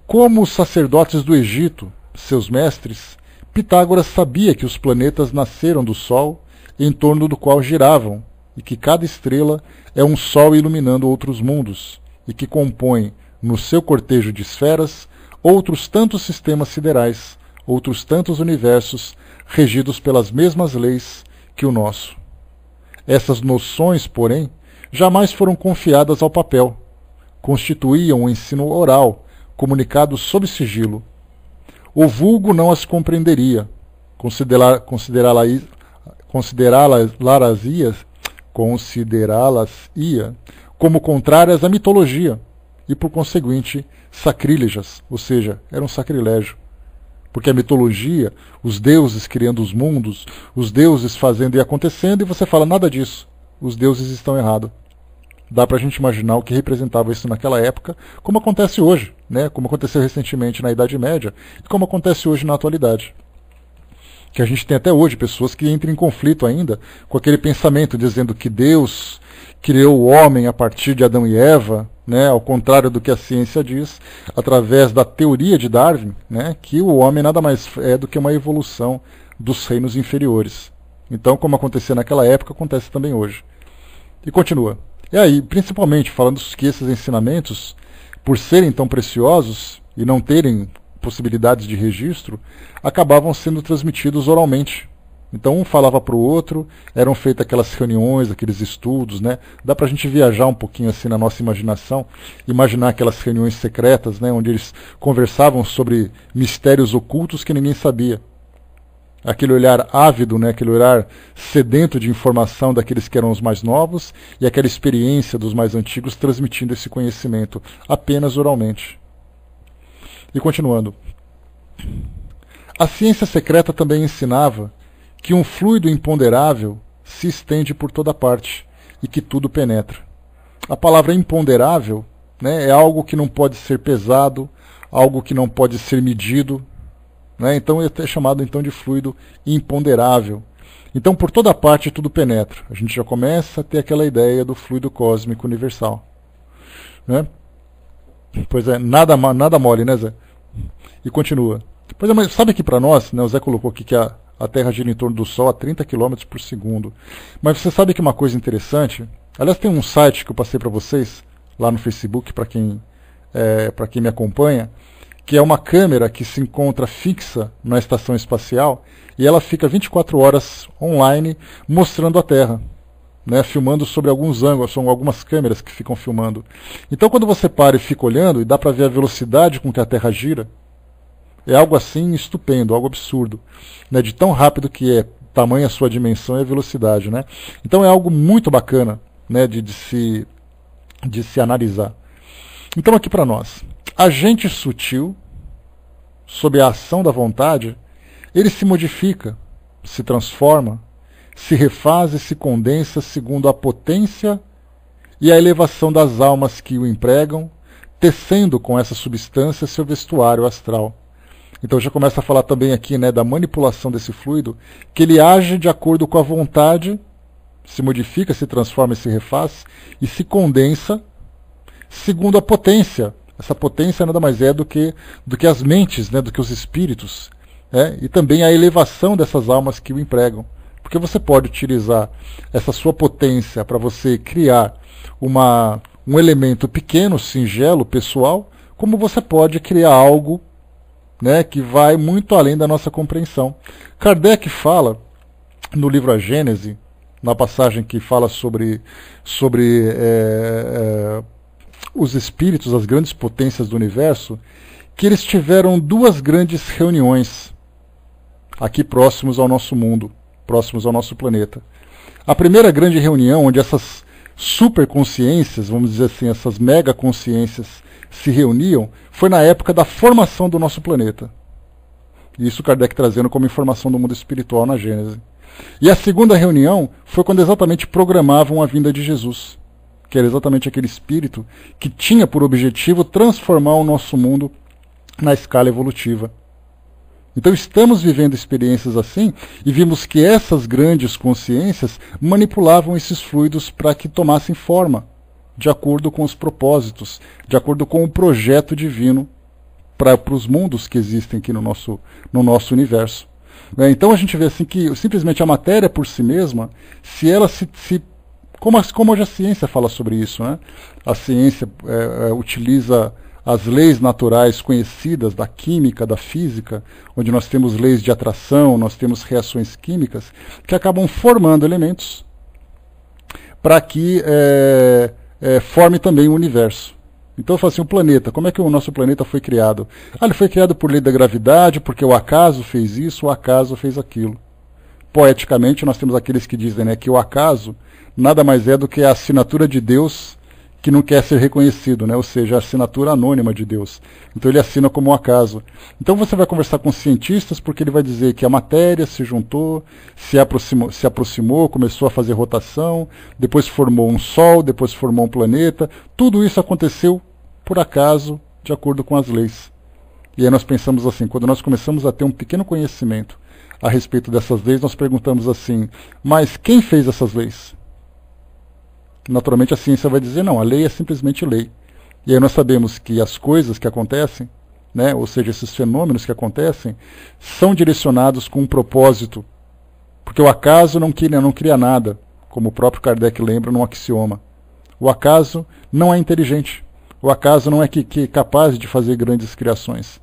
Como os sacerdotes do Egito, seus mestres, Pitágoras sabia que os planetas nasceram do Sol em torno do qual giravam, e que cada estrela é um Sol iluminando outros mundos, e que compõe, no seu cortejo de esferas, outros tantos sistemas siderais, outros tantos universos, regidos pelas mesmas leis que o nosso. Essas noções, porém, jamais foram confiadas ao papel. Constituíam um ensino oral, comunicado sob sigilo. O vulgo não as compreenderia, considerá-las considerá-las considerá-las ia como contrárias à mitologia e por conseguinte sacrílegas, ou seja, era um sacrilégio. Porque a mitologia, os deuses criando os mundos, os deuses fazendo e acontecendo, e você fala nada disso. Os deuses estão errados. Dá para a gente imaginar o que representava isso naquela época, como acontece hoje, né? como aconteceu recentemente na Idade Média e como acontece hoje na atualidade que a gente tem até hoje pessoas que entram em conflito ainda com aquele pensamento dizendo que Deus criou o homem a partir de Adão e Eva, né, ao contrário do que a ciência diz, através da teoria de Darwin, né, que o homem nada mais é do que uma evolução dos reinos inferiores. Então, como acontecia naquela época, acontece também hoje. E continua. E aí, principalmente falando que esses ensinamentos, por serem tão preciosos e não terem possibilidades de registro, acabavam sendo transmitidos oralmente. Então um falava para o outro, eram feitas aquelas reuniões, aqueles estudos, né? Dá para a gente viajar um pouquinho assim na nossa imaginação, imaginar aquelas reuniões secretas, né? Onde eles conversavam sobre mistérios ocultos que ninguém sabia. Aquele olhar ávido, né? Aquele olhar sedento de informação daqueles que eram os mais novos e aquela experiência dos mais antigos transmitindo esse conhecimento apenas oralmente. E continuando. A ciência secreta também ensinava que um fluido imponderável se estende por toda parte e que tudo penetra. A palavra imponderável né, é algo que não pode ser pesado, algo que não pode ser medido. Né, então é chamado então de fluido imponderável. Então por toda parte tudo penetra. A gente já começa a ter aquela ideia do fluido cósmico universal. Né? Pois é, nada, nada mole, né, Zé? E continua. Pois é, mas sabe que para nós, né, o Zé colocou aqui que a, a Terra gira em torno do Sol a 30 km por segundo. Mas você sabe que uma coisa interessante, aliás tem um site que eu passei para vocês, lá no Facebook, para quem, é, quem me acompanha, que é uma câmera que se encontra fixa na estação espacial e ela fica 24 horas online mostrando a Terra né, filmando sobre alguns ângulos, são algumas câmeras que ficam filmando. Então, quando você para e fica olhando, e dá para ver a velocidade com que a Terra gira, é algo assim estupendo, algo absurdo, né, de tão rápido que é, tamanho a sua dimensão e a velocidade. Né? Então, é algo muito bacana né, de, de, se, de se analisar. Então, aqui para nós, agente sutil, sob a ação da vontade, ele se modifica, se transforma, se refaz e se condensa segundo a potência e a elevação das almas que o empregam, tecendo com essa substância seu vestuário astral. Então já começa a falar também aqui né, da manipulação desse fluido, que ele age de acordo com a vontade, se modifica, se transforma e se refaz, e se condensa segundo a potência. Essa potência nada mais é do que, do que as mentes, né, do que os espíritos, né, e também a elevação dessas almas que o empregam. Porque você pode utilizar essa sua potência para você criar uma, um elemento pequeno, singelo, pessoal, como você pode criar algo né, que vai muito além da nossa compreensão. Kardec fala no livro A Gênese, na passagem que fala sobre, sobre é, é, os espíritos, as grandes potências do universo, que eles tiveram duas grandes reuniões aqui próximos ao nosso mundo próximos ao nosso planeta. A primeira grande reunião onde essas superconsciências, vamos dizer assim, essas mega consciências se reuniam, foi na época da formação do nosso planeta. Isso Kardec trazendo como informação do mundo espiritual na Gênese. E a segunda reunião foi quando exatamente programavam a vinda de Jesus, que era exatamente aquele espírito que tinha por objetivo transformar o nosso mundo na escala evolutiva. Então estamos vivendo experiências assim e vimos que essas grandes consciências manipulavam esses fluidos para que tomassem forma, de acordo com os propósitos, de acordo com o projeto divino para os mundos que existem aqui no nosso, no nosso universo. Né? Então a gente vê assim que simplesmente a matéria por si mesma, se ela se, se como, como hoje a ciência fala sobre isso, né? a ciência é, é, utiliza as leis naturais conhecidas da química, da física, onde nós temos leis de atração, nós temos reações químicas, que acabam formando elementos para que é, é, forme também o universo. Então eu falo assim, o planeta, como é que o nosso planeta foi criado? Ah, ele foi criado por lei da gravidade, porque o acaso fez isso, o acaso fez aquilo. Poeticamente, nós temos aqueles que dizem né, que o acaso nada mais é do que a assinatura de Deus que não quer ser reconhecido, né? ou seja, a assinatura anônima de Deus. Então ele assina como um acaso. Então você vai conversar com cientistas porque ele vai dizer que a matéria se juntou, se aproximou, se aproximou, começou a fazer rotação, depois formou um Sol, depois formou um planeta. Tudo isso aconteceu por acaso, de acordo com as leis. E aí nós pensamos assim, quando nós começamos a ter um pequeno conhecimento a respeito dessas leis, nós perguntamos assim, mas quem fez essas leis? Naturalmente a ciência vai dizer não, a lei é simplesmente lei. E aí nós sabemos que as coisas que acontecem, né, ou seja, esses fenômenos que acontecem, são direcionados com um propósito. Porque o acaso não cria, não cria nada, como o próprio Kardec lembra num axioma. O acaso não é inteligente. O acaso não é que, que é capaz de fazer grandes criações.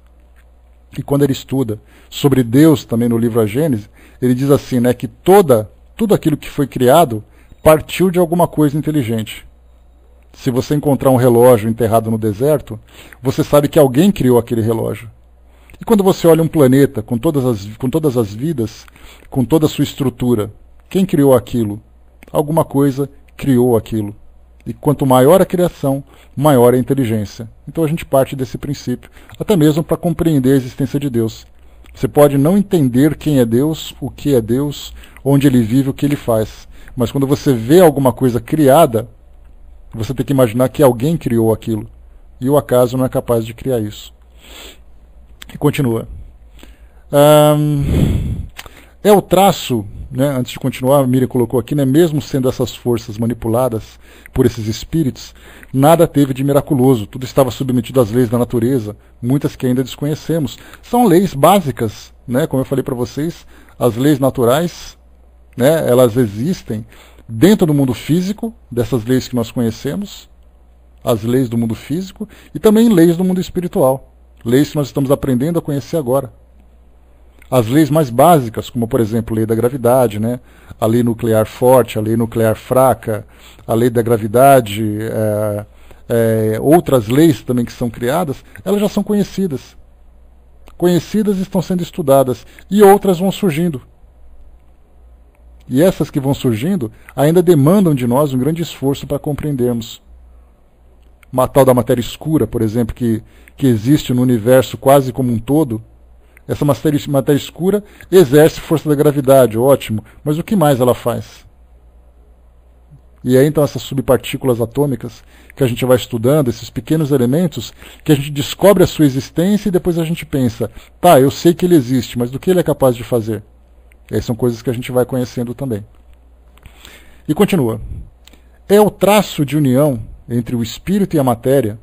E quando ele estuda sobre Deus também no livro A Gênese, ele diz assim, né, que toda tudo aquilo que foi criado partiu de alguma coisa inteligente. Se você encontrar um relógio enterrado no deserto, você sabe que alguém criou aquele relógio. E quando você olha um planeta com todas as, com todas as vidas, com toda a sua estrutura, quem criou aquilo? Alguma coisa criou aquilo. E quanto maior a criação, maior a inteligência. Então a gente parte desse princípio, até mesmo para compreender a existência de Deus. Você pode não entender quem é Deus, o que é Deus, onde ele vive, o que ele faz. Mas quando você vê alguma coisa criada, você tem que imaginar que alguém criou aquilo. E o acaso não é capaz de criar isso. E continua. Um, é o traço, né, antes de continuar, a Miriam colocou aqui, né, mesmo sendo essas forças manipuladas por esses espíritos, nada teve de miraculoso, tudo estava submetido às leis da natureza, muitas que ainda desconhecemos. São leis básicas, né, como eu falei para vocês, as leis naturais né, elas existem dentro do mundo físico, dessas leis que nós conhecemos, as leis do mundo físico, e também leis do mundo espiritual, leis que nós estamos aprendendo a conhecer agora. As leis mais básicas, como por exemplo a lei da gravidade, né? a lei nuclear forte, a lei nuclear fraca, a lei da gravidade, é, é, outras leis também que são criadas, elas já são conhecidas. Conhecidas estão sendo estudadas e outras vão surgindo. E essas que vão surgindo ainda demandam de nós um grande esforço para compreendermos. Uma tal da matéria escura, por exemplo, que, que existe no universo quase como um todo, essa matéria, matéria escura exerce força da gravidade, ótimo, mas o que mais ela faz? E aí então essas subpartículas atômicas que a gente vai estudando, esses pequenos elementos, que a gente descobre a sua existência e depois a gente pensa, tá, eu sei que ele existe, mas do que ele é capaz de fazer? E aí são coisas que a gente vai conhecendo também. E continua. É o traço de união entre o espírito e a matéria,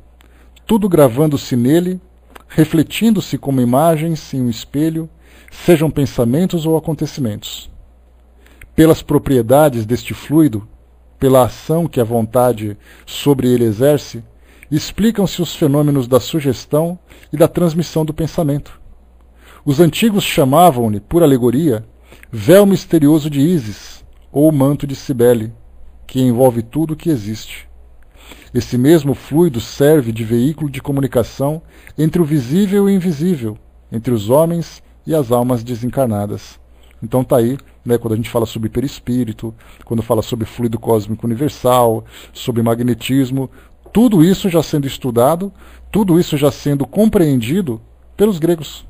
tudo gravando-se nele, refletindo-se como imagens em um espelho, sejam pensamentos ou acontecimentos. Pelas propriedades deste fluido, pela ação que a vontade sobre ele exerce, explicam-se os fenômenos da sugestão e da transmissão do pensamento. Os antigos chamavam-lhe, por alegoria, Véu misterioso de Ísis, ou manto de Cibele, que envolve tudo o que existe. Esse mesmo fluido serve de veículo de comunicação entre o visível e o invisível, entre os homens e as almas desencarnadas. Então tá aí, né, quando a gente fala sobre perispírito, quando fala sobre fluido cósmico universal, sobre magnetismo, tudo isso já sendo estudado, tudo isso já sendo compreendido pelos gregos.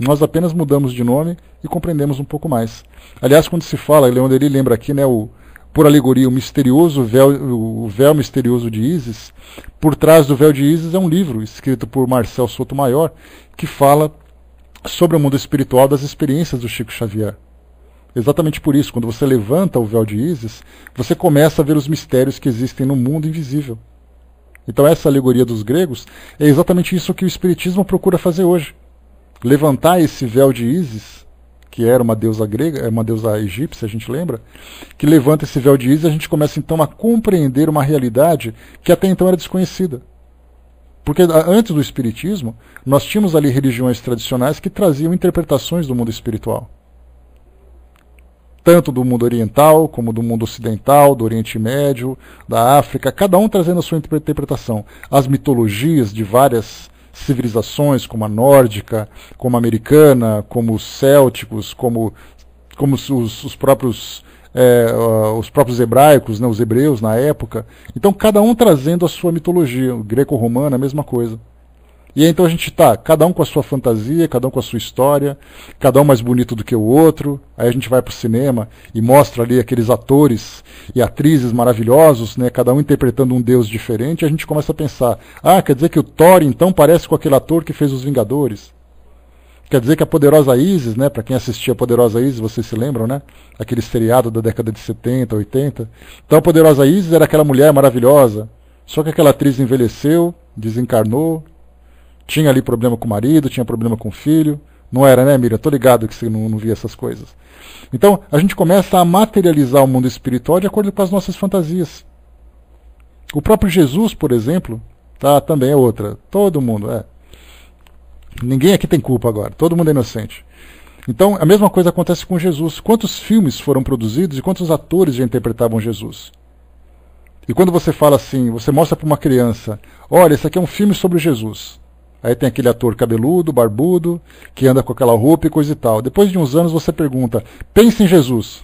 Nós apenas mudamos de nome e compreendemos um pouco mais. Aliás, quando se fala, Leon lembra aqui, né, o, por alegoria, o misterioso véu, o véu misterioso de Isis. Por trás do véu de Isis é um livro escrito por Marcel Sotomayor que fala sobre o mundo espiritual das experiências do Chico Xavier. Exatamente por isso, quando você levanta o véu de Isis, você começa a ver os mistérios que existem no mundo invisível. Então essa alegoria dos gregos é exatamente isso que o espiritismo procura fazer hoje levantar esse véu de Ísis que era uma deusa grega, é uma deusa egípcia, a gente lembra, que levanta esse véu de Ísis, a gente começa então a compreender uma realidade que até então era desconhecida. Porque antes do Espiritismo, nós tínhamos ali religiões tradicionais que traziam interpretações do mundo espiritual. Tanto do mundo oriental, como do mundo ocidental, do Oriente Médio, da África, cada um trazendo a sua interpretação. As mitologias de várias civilizações, como a nórdica, como a americana, como os célticos, como, como os, os próprios é, os próprios hebraicos, né, os hebreus na época. Então, cada um trazendo a sua mitologia. O greco-romano, a mesma coisa. E então a gente está, cada um com a sua fantasia, cada um com a sua história, cada um mais bonito do que o outro. Aí a gente vai para o cinema e mostra ali aqueles atores e atrizes maravilhosos, né, cada um interpretando um deus diferente. E a gente começa a pensar: ah, quer dizer que o Thor então parece com aquele ator que fez Os Vingadores? Quer dizer que a Poderosa Isis, né, para quem assistia a Poderosa Isis, vocês se lembram, né? Aquele seriado da década de 70, 80. Então a Poderosa Isis era aquela mulher maravilhosa, só que aquela atriz envelheceu, desencarnou, tinha ali problema com o marido, tinha problema com o filho. Não era, né, Miriam? Tô ligado que você não, não via essas coisas. Então, a gente começa a materializar o mundo espiritual de acordo com as nossas fantasias. O próprio Jesus, por exemplo, tá, também é outra. Todo mundo, é. Ninguém aqui tem culpa agora, todo mundo é inocente. Então, a mesma coisa acontece com Jesus. Quantos filmes foram produzidos e quantos atores já interpretavam Jesus? E quando você fala assim, você mostra para uma criança: olha, esse aqui é um filme sobre Jesus. Aí tem aquele ator cabeludo, barbudo, que anda com aquela roupa e coisa e tal. Depois de uns anos você pergunta: pense em Jesus.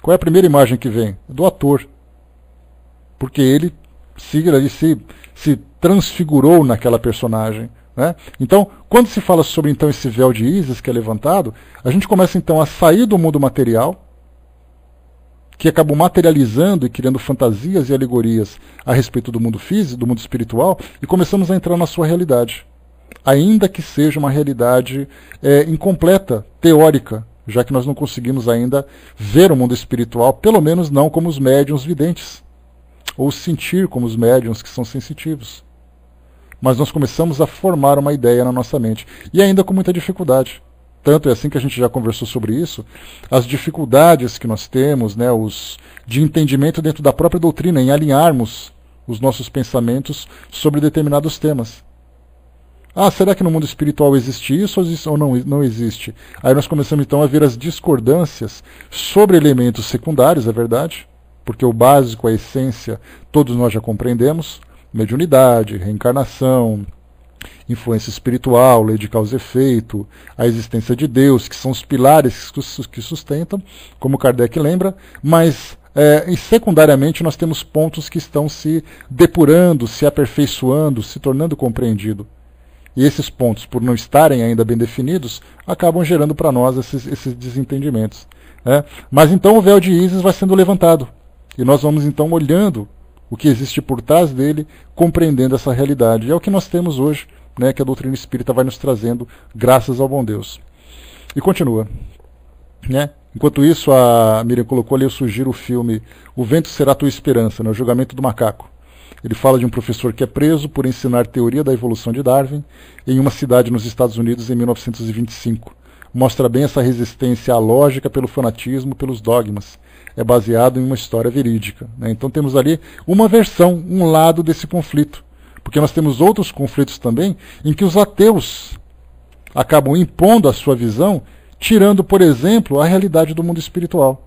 Qual é a primeira imagem que vem? Do ator. Porque ele se, se, se transfigurou naquela personagem. Né? Então, quando se fala sobre então esse véu de Isis que é levantado, a gente começa então a sair do mundo material, que acabou materializando e criando fantasias e alegorias a respeito do mundo físico, do mundo espiritual, e começamos a entrar na sua realidade. Ainda que seja uma realidade é, incompleta, teórica, já que nós não conseguimos ainda ver o mundo espiritual, pelo menos não como os médiums videntes, ou sentir como os médiums que são sensitivos mas nós começamos a formar uma ideia na nossa mente. E ainda com muita dificuldade. Tanto é assim que a gente já conversou sobre isso, as dificuldades que nós temos, né, os de entendimento dentro da própria doutrina, em alinharmos os nossos pensamentos sobre determinados temas. Ah, será que no mundo espiritual existe isso ou não, não existe? Aí nós começamos então a ver as discordâncias sobre elementos secundários, é verdade, porque o básico, a essência, todos nós já compreendemos, mediunidade, reencarnação, influência espiritual, lei de causa e efeito, a existência de Deus, que são os pilares que sustentam, como Kardec lembra, mas é, e secundariamente nós temos pontos que estão se depurando, se aperfeiçoando, se tornando compreendido. E esses pontos, por não estarem ainda bem definidos, acabam gerando para nós esses, esses desentendimentos. Né? Mas então o véu de Ísis vai sendo levantado. E nós vamos então olhando o que existe por trás dele, compreendendo essa realidade. E é o que nós temos hoje, né, que a doutrina espírita vai nos trazendo, graças ao bom Deus. E continua. Né? Enquanto isso, a Miriam colocou ali, eu sugiro o filme O Vento Será Tua Esperança, né, o julgamento do macaco. Ele fala de um professor que é preso por ensinar teoria da evolução de Darwin em uma cidade nos Estados Unidos em 1925. Mostra bem essa resistência à lógica pelo fanatismo, pelos dogmas é baseado em uma história verídica. Né? Então temos ali uma versão, um lado desse conflito. Porque nós temos outros conflitos também em que os ateus acabam impondo a sua visão, tirando, por exemplo, a realidade do mundo espiritual,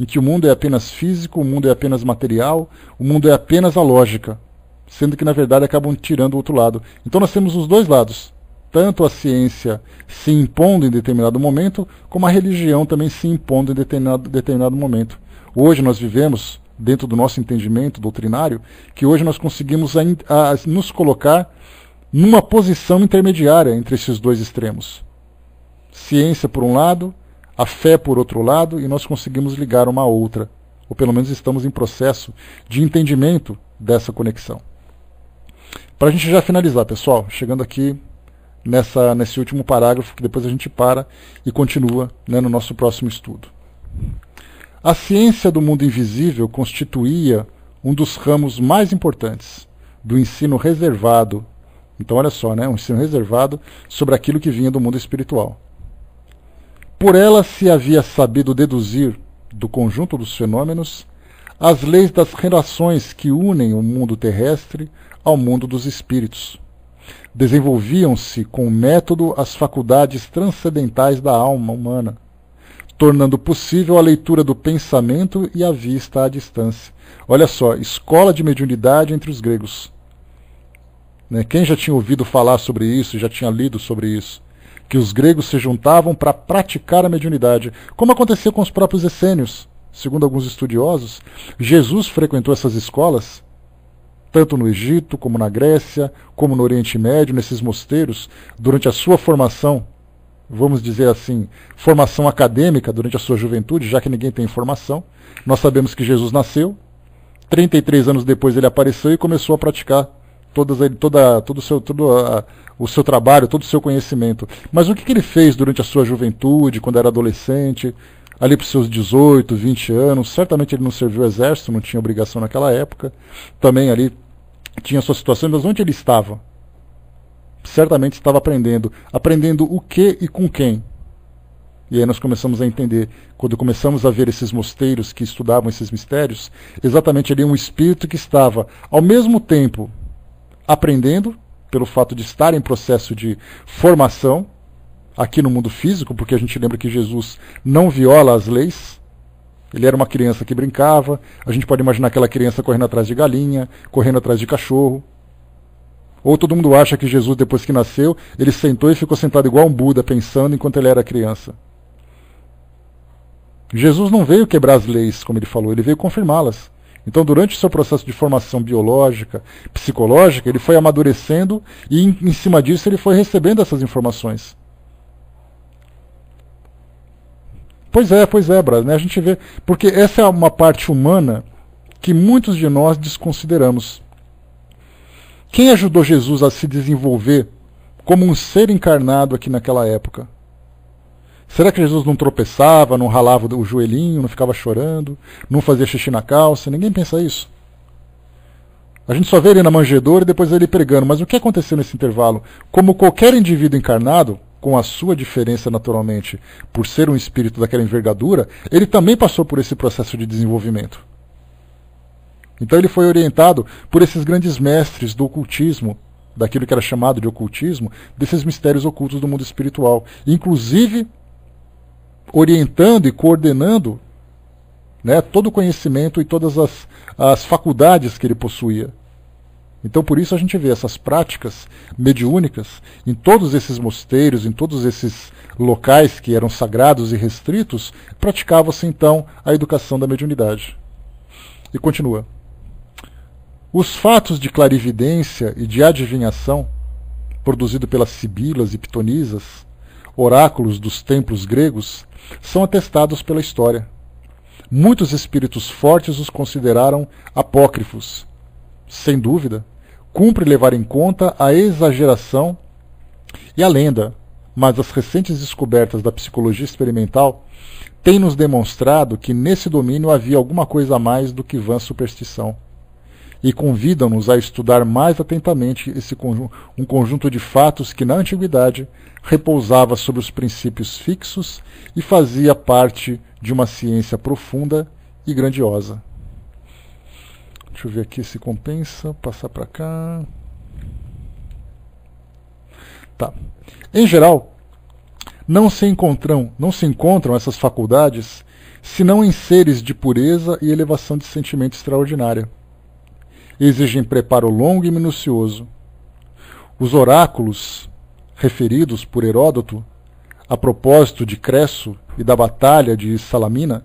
em que o mundo é apenas físico, o mundo é apenas material, o mundo é apenas a lógica, sendo que na verdade acabam tirando o outro lado. Então nós temos os dois lados tanto a ciência se impondo em determinado momento, como a religião também se impondo em determinado, determinado momento. Hoje nós vivemos, dentro do nosso entendimento doutrinário, que hoje nós conseguimos a, a, nos colocar numa posição intermediária entre esses dois extremos. Ciência por um lado, a fé por outro lado, e nós conseguimos ligar uma outra. Ou pelo menos estamos em processo de entendimento dessa conexão. Para a gente já finalizar, pessoal, chegando aqui nessa, nesse último parágrafo, que depois a gente para e continua né, no nosso próximo estudo. A ciência do mundo invisível constituía um dos ramos mais importantes do ensino reservado. Então, olha só, né, um ensino reservado sobre aquilo que vinha do mundo espiritual. Por ela se havia sabido deduzir do conjunto dos fenômenos as leis das relações que unem o mundo terrestre ao mundo dos espíritos. Desenvolviam-se com o método as faculdades transcendentais da alma humana, tornando possível a leitura do pensamento e a vista à distância. Olha só, escola de mediunidade entre os gregos. Né? Quem já tinha ouvido falar sobre isso, já tinha lido sobre isso? Que os gregos se juntavam para praticar a mediunidade, como aconteceu com os próprios essênios. Segundo alguns estudiosos, Jesus frequentou essas escolas, tanto no Egito, como na Grécia, como no Oriente Médio, nesses mosteiros, durante a sua formação, vamos dizer assim, formação acadêmica durante a sua juventude, já que ninguém tem formação. Nós sabemos que Jesus nasceu, 33 anos depois ele apareceu e começou a praticar todas, toda, todo, o seu, todo a, o seu trabalho, todo o seu conhecimento. Mas o que, que ele fez durante a sua juventude, quando era adolescente, ali para os seus 18, 20 anos? Certamente ele não serviu o exército, não tinha obrigação naquela época. Também ali tinha sua situação, mas onde ele estava? Certamente estava aprendendo. Aprendendo o que e com quem? E aí nós começamos a entender, quando começamos a ver esses mosteiros que estudavam esses mistérios, exatamente ali um espírito que estava, ao mesmo tempo, aprendendo, pelo fato de estar em processo de formação aqui no mundo físico, porque a gente lembra que Jesus não viola as leis. Ele era uma criança que brincava. A gente pode imaginar aquela criança correndo atrás de galinha, correndo atrás de cachorro. Ou todo mundo acha que Jesus, depois que nasceu, ele sentou e ficou sentado igual um Buda, pensando enquanto ele era criança. Jesus não veio quebrar as leis, como ele falou, ele veio confirmá-las. Então, durante o seu processo de formação biológica, psicológica, ele foi amadurecendo e, em, em cima disso, ele foi recebendo essas informações. Pois é, pois é, Brás, né? A gente vê. Porque essa é uma parte humana que muitos de nós desconsideramos. Quem ajudou Jesus a se desenvolver como um ser encarnado aqui naquela época? Será que Jesus não tropeçava, não ralava o joelhinho, não ficava chorando, não fazia xixi na calça? Ninguém pensa isso. A gente só vê ele na manjedoura e depois ele pregando. Mas o que aconteceu nesse intervalo? Como qualquer indivíduo encarnado, com a sua diferença naturalmente, por ser um espírito daquela envergadura, ele também passou por esse processo de desenvolvimento. Então ele foi orientado por esses grandes mestres do ocultismo, daquilo que era chamado de ocultismo, desses mistérios ocultos do mundo espiritual. Inclusive orientando e coordenando né, todo o conhecimento e todas as, as faculdades que ele possuía. Então, por isso a gente vê essas práticas mediúnicas em todos esses mosteiros, em todos esses locais que eram sagrados e restritos, praticava-se então a educação da mediunidade. E continua. Os fatos de clarividência e de adivinhação, produzido pelas sibilas e pitonisas, oráculos dos templos gregos, são atestados pela história. Muitos espíritos fortes os consideraram apócrifos. Sem dúvida, cumpre levar em conta a exageração e a lenda, mas as recentes descobertas da psicologia experimental têm nos demonstrado que nesse domínio havia alguma coisa a mais do que vã superstição e convidam-nos a estudar mais atentamente esse um conjunto de fatos que na antiguidade repousava sobre os princípios fixos e fazia parte de uma ciência profunda e grandiosa. Deixa eu ver aqui se compensa, passar para cá. Tá. Em geral, não se encontram, não se encontram essas faculdades senão em seres de pureza e elevação de sentimento extraordinária. Exigem preparo longo e minucioso. Os oráculos referidos por Heródoto, a propósito de Cresso e da batalha de Salamina,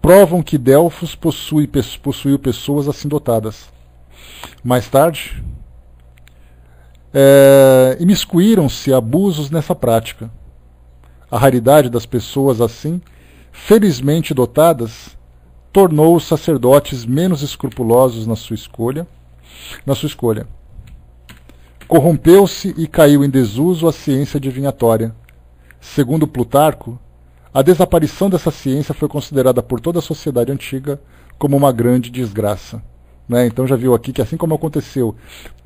provam que Delfos possui, possuiu pessoas assim dotadas. Mais tarde, é, imiscuíram-se abusos nessa prática. A raridade das pessoas assim, felizmente dotadas, tornou os sacerdotes menos escrupulosos na sua escolha, na sua escolha. Corrompeu-se e caiu em desuso a ciência adivinhatória. Segundo Plutarco, a desaparição dessa ciência foi considerada por toda a sociedade antiga como uma grande desgraça. Né? Então já viu aqui que assim como aconteceu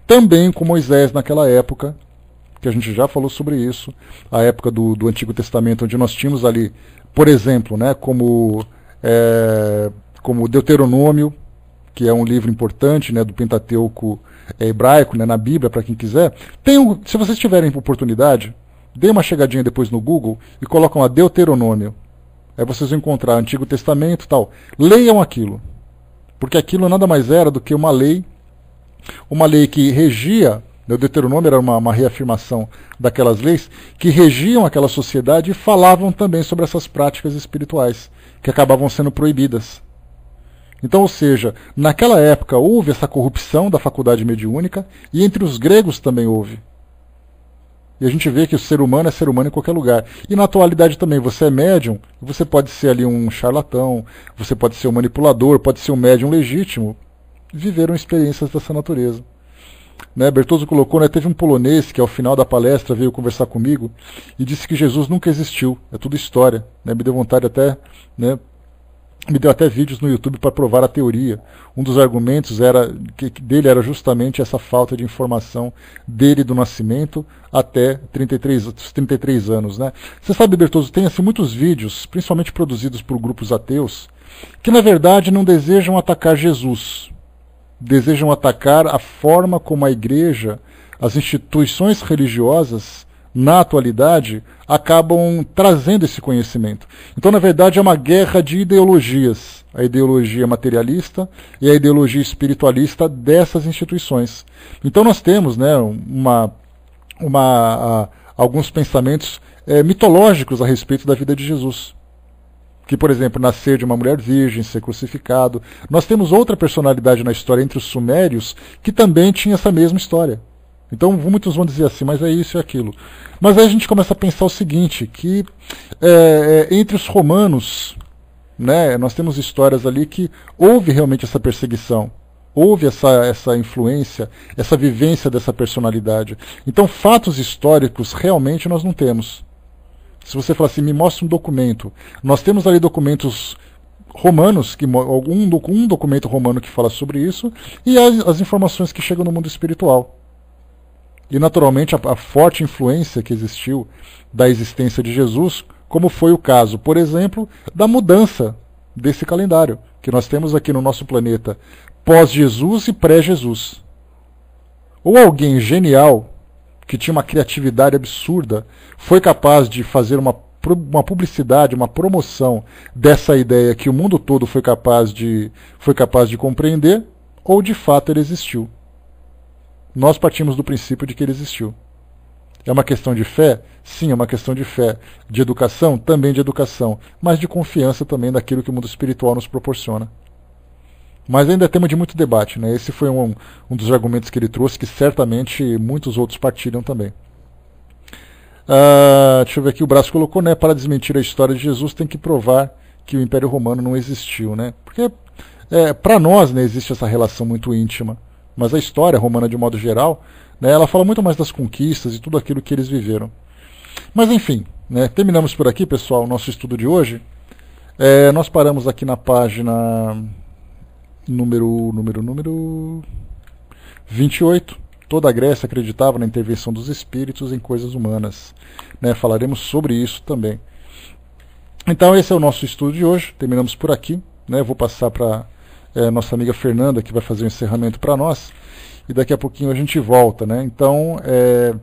também com Moisés naquela época, que a gente já falou sobre isso, a época do, do Antigo Testamento, onde nós tínhamos ali, por exemplo, né, como, é, como Deuteronômio, que é um livro importante né, do Pentateuco hebraico, né, na Bíblia, para quem quiser. Tem um, se vocês tiverem oportunidade, dê uma chegadinha depois no Google e colocam lá Deuteronômio. Aí vocês vão encontrar Antigo Testamento tal. Leiam aquilo. Porque aquilo nada mais era do que uma lei, uma lei que regia, né, o Deuteronômio era uma, uma reafirmação daquelas leis, que regiam aquela sociedade e falavam também sobre essas práticas espirituais, que acabavam sendo proibidas. Então, ou seja, naquela época houve essa corrupção da faculdade mediúnica e entre os gregos também houve. E a gente vê que o ser humano é ser humano em qualquer lugar. E na atualidade também, você é médium, você pode ser ali um charlatão, você pode ser um manipulador, pode ser um médium legítimo. Viveram experiências dessa natureza. Né, colocou, né, teve um polonês que ao final da palestra veio conversar comigo e disse que Jesus nunca existiu, é tudo história. Né, me deu vontade até né, me deu até vídeos no YouTube para provar a teoria. Um dos argumentos era que, dele era justamente essa falta de informação dele do nascimento até 33, 33 anos. Né? Você sabe, Bertoso, tem assim, muitos vídeos, principalmente produzidos por grupos ateus, que na verdade não desejam atacar Jesus, desejam atacar a forma como a igreja, as instituições religiosas na atualidade, acabam trazendo esse conhecimento. Então, na verdade, é uma guerra de ideologias. A ideologia materialista e a ideologia espiritualista dessas instituições. Então, nós temos né, uma, uma, a, alguns pensamentos é, mitológicos a respeito da vida de Jesus. Que, por exemplo, nascer de uma mulher virgem, ser crucificado. Nós temos outra personalidade na história entre os sumérios que também tinha essa mesma história. Então muitos vão dizer assim, mas é isso e aquilo. Mas aí a gente começa a pensar o seguinte, que é, é, entre os romanos, né, nós temos histórias ali que houve realmente essa perseguição, houve essa, essa influência, essa vivência dessa personalidade. Então fatos históricos realmente nós não temos. Se você falar assim, me mostra um documento, nós temos ali documentos romanos, que, algum um documento romano que fala sobre isso, e as, as informações que chegam no mundo espiritual. E, naturalmente, a, a forte influência que existiu da existência de Jesus, como foi o caso, por exemplo, da mudança desse calendário que nós temos aqui no nosso planeta, pós-Jesus e pré-Jesus. Ou alguém genial, que tinha uma criatividade absurda, foi capaz de fazer uma, uma publicidade, uma promoção dessa ideia que o mundo todo foi capaz de, foi capaz de compreender, ou de fato ele existiu nós partimos do princípio de que ele existiu. É uma questão de fé? Sim, é uma questão de fé. De educação? Também de educação. Mas de confiança também daquilo que o mundo espiritual nos proporciona. Mas ainda é tema de muito debate. Né? Esse foi um, um dos argumentos que ele trouxe, que certamente muitos outros partilham também. Uh, deixa eu ver aqui, o Braço colocou, né? Para desmentir a história de Jesus, tem que provar que o Império Romano não existiu, né? Porque é, para nós né, existe essa relação muito íntima mas a história romana de modo geral, né, ela fala muito mais das conquistas e tudo aquilo que eles viveram. Mas enfim, né, terminamos por aqui, pessoal, o nosso estudo de hoje. É, nós paramos aqui na página número, número, número 28. Toda a Grécia acreditava na intervenção dos espíritos em coisas humanas. Né, falaremos sobre isso também. Então esse é o nosso estudo de hoje. Terminamos por aqui. Né, vou passar para é, nossa amiga Fernanda, que vai fazer o encerramento para nós, e daqui a pouquinho a gente volta. Né? Então, é,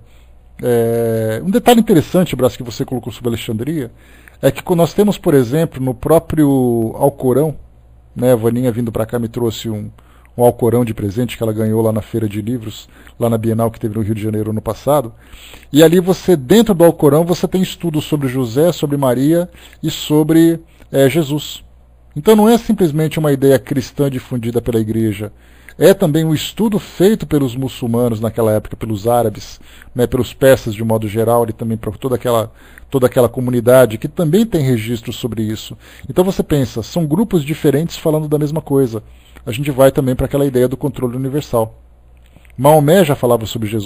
é, um detalhe interessante, Braço, que você colocou sobre Alexandria, é que nós temos, por exemplo, no próprio Alcorão, né, a Vaninha vindo para cá me trouxe um, um Alcorão de presente que ela ganhou lá na feira de livros, lá na Bienal que teve no Rio de Janeiro no passado. E ali você, dentro do Alcorão, você tem estudos sobre José, sobre Maria e sobre é, Jesus. Então não é simplesmente uma ideia cristã difundida pela igreja. É também um estudo feito pelos muçulmanos naquela época, pelos árabes, né, pelos persas de modo geral, e também para toda aquela, toda aquela comunidade que também tem registros sobre isso. Então você pensa, são grupos diferentes falando da mesma coisa. A gente vai também para aquela ideia do controle universal. Maomé já falava sobre Jesus.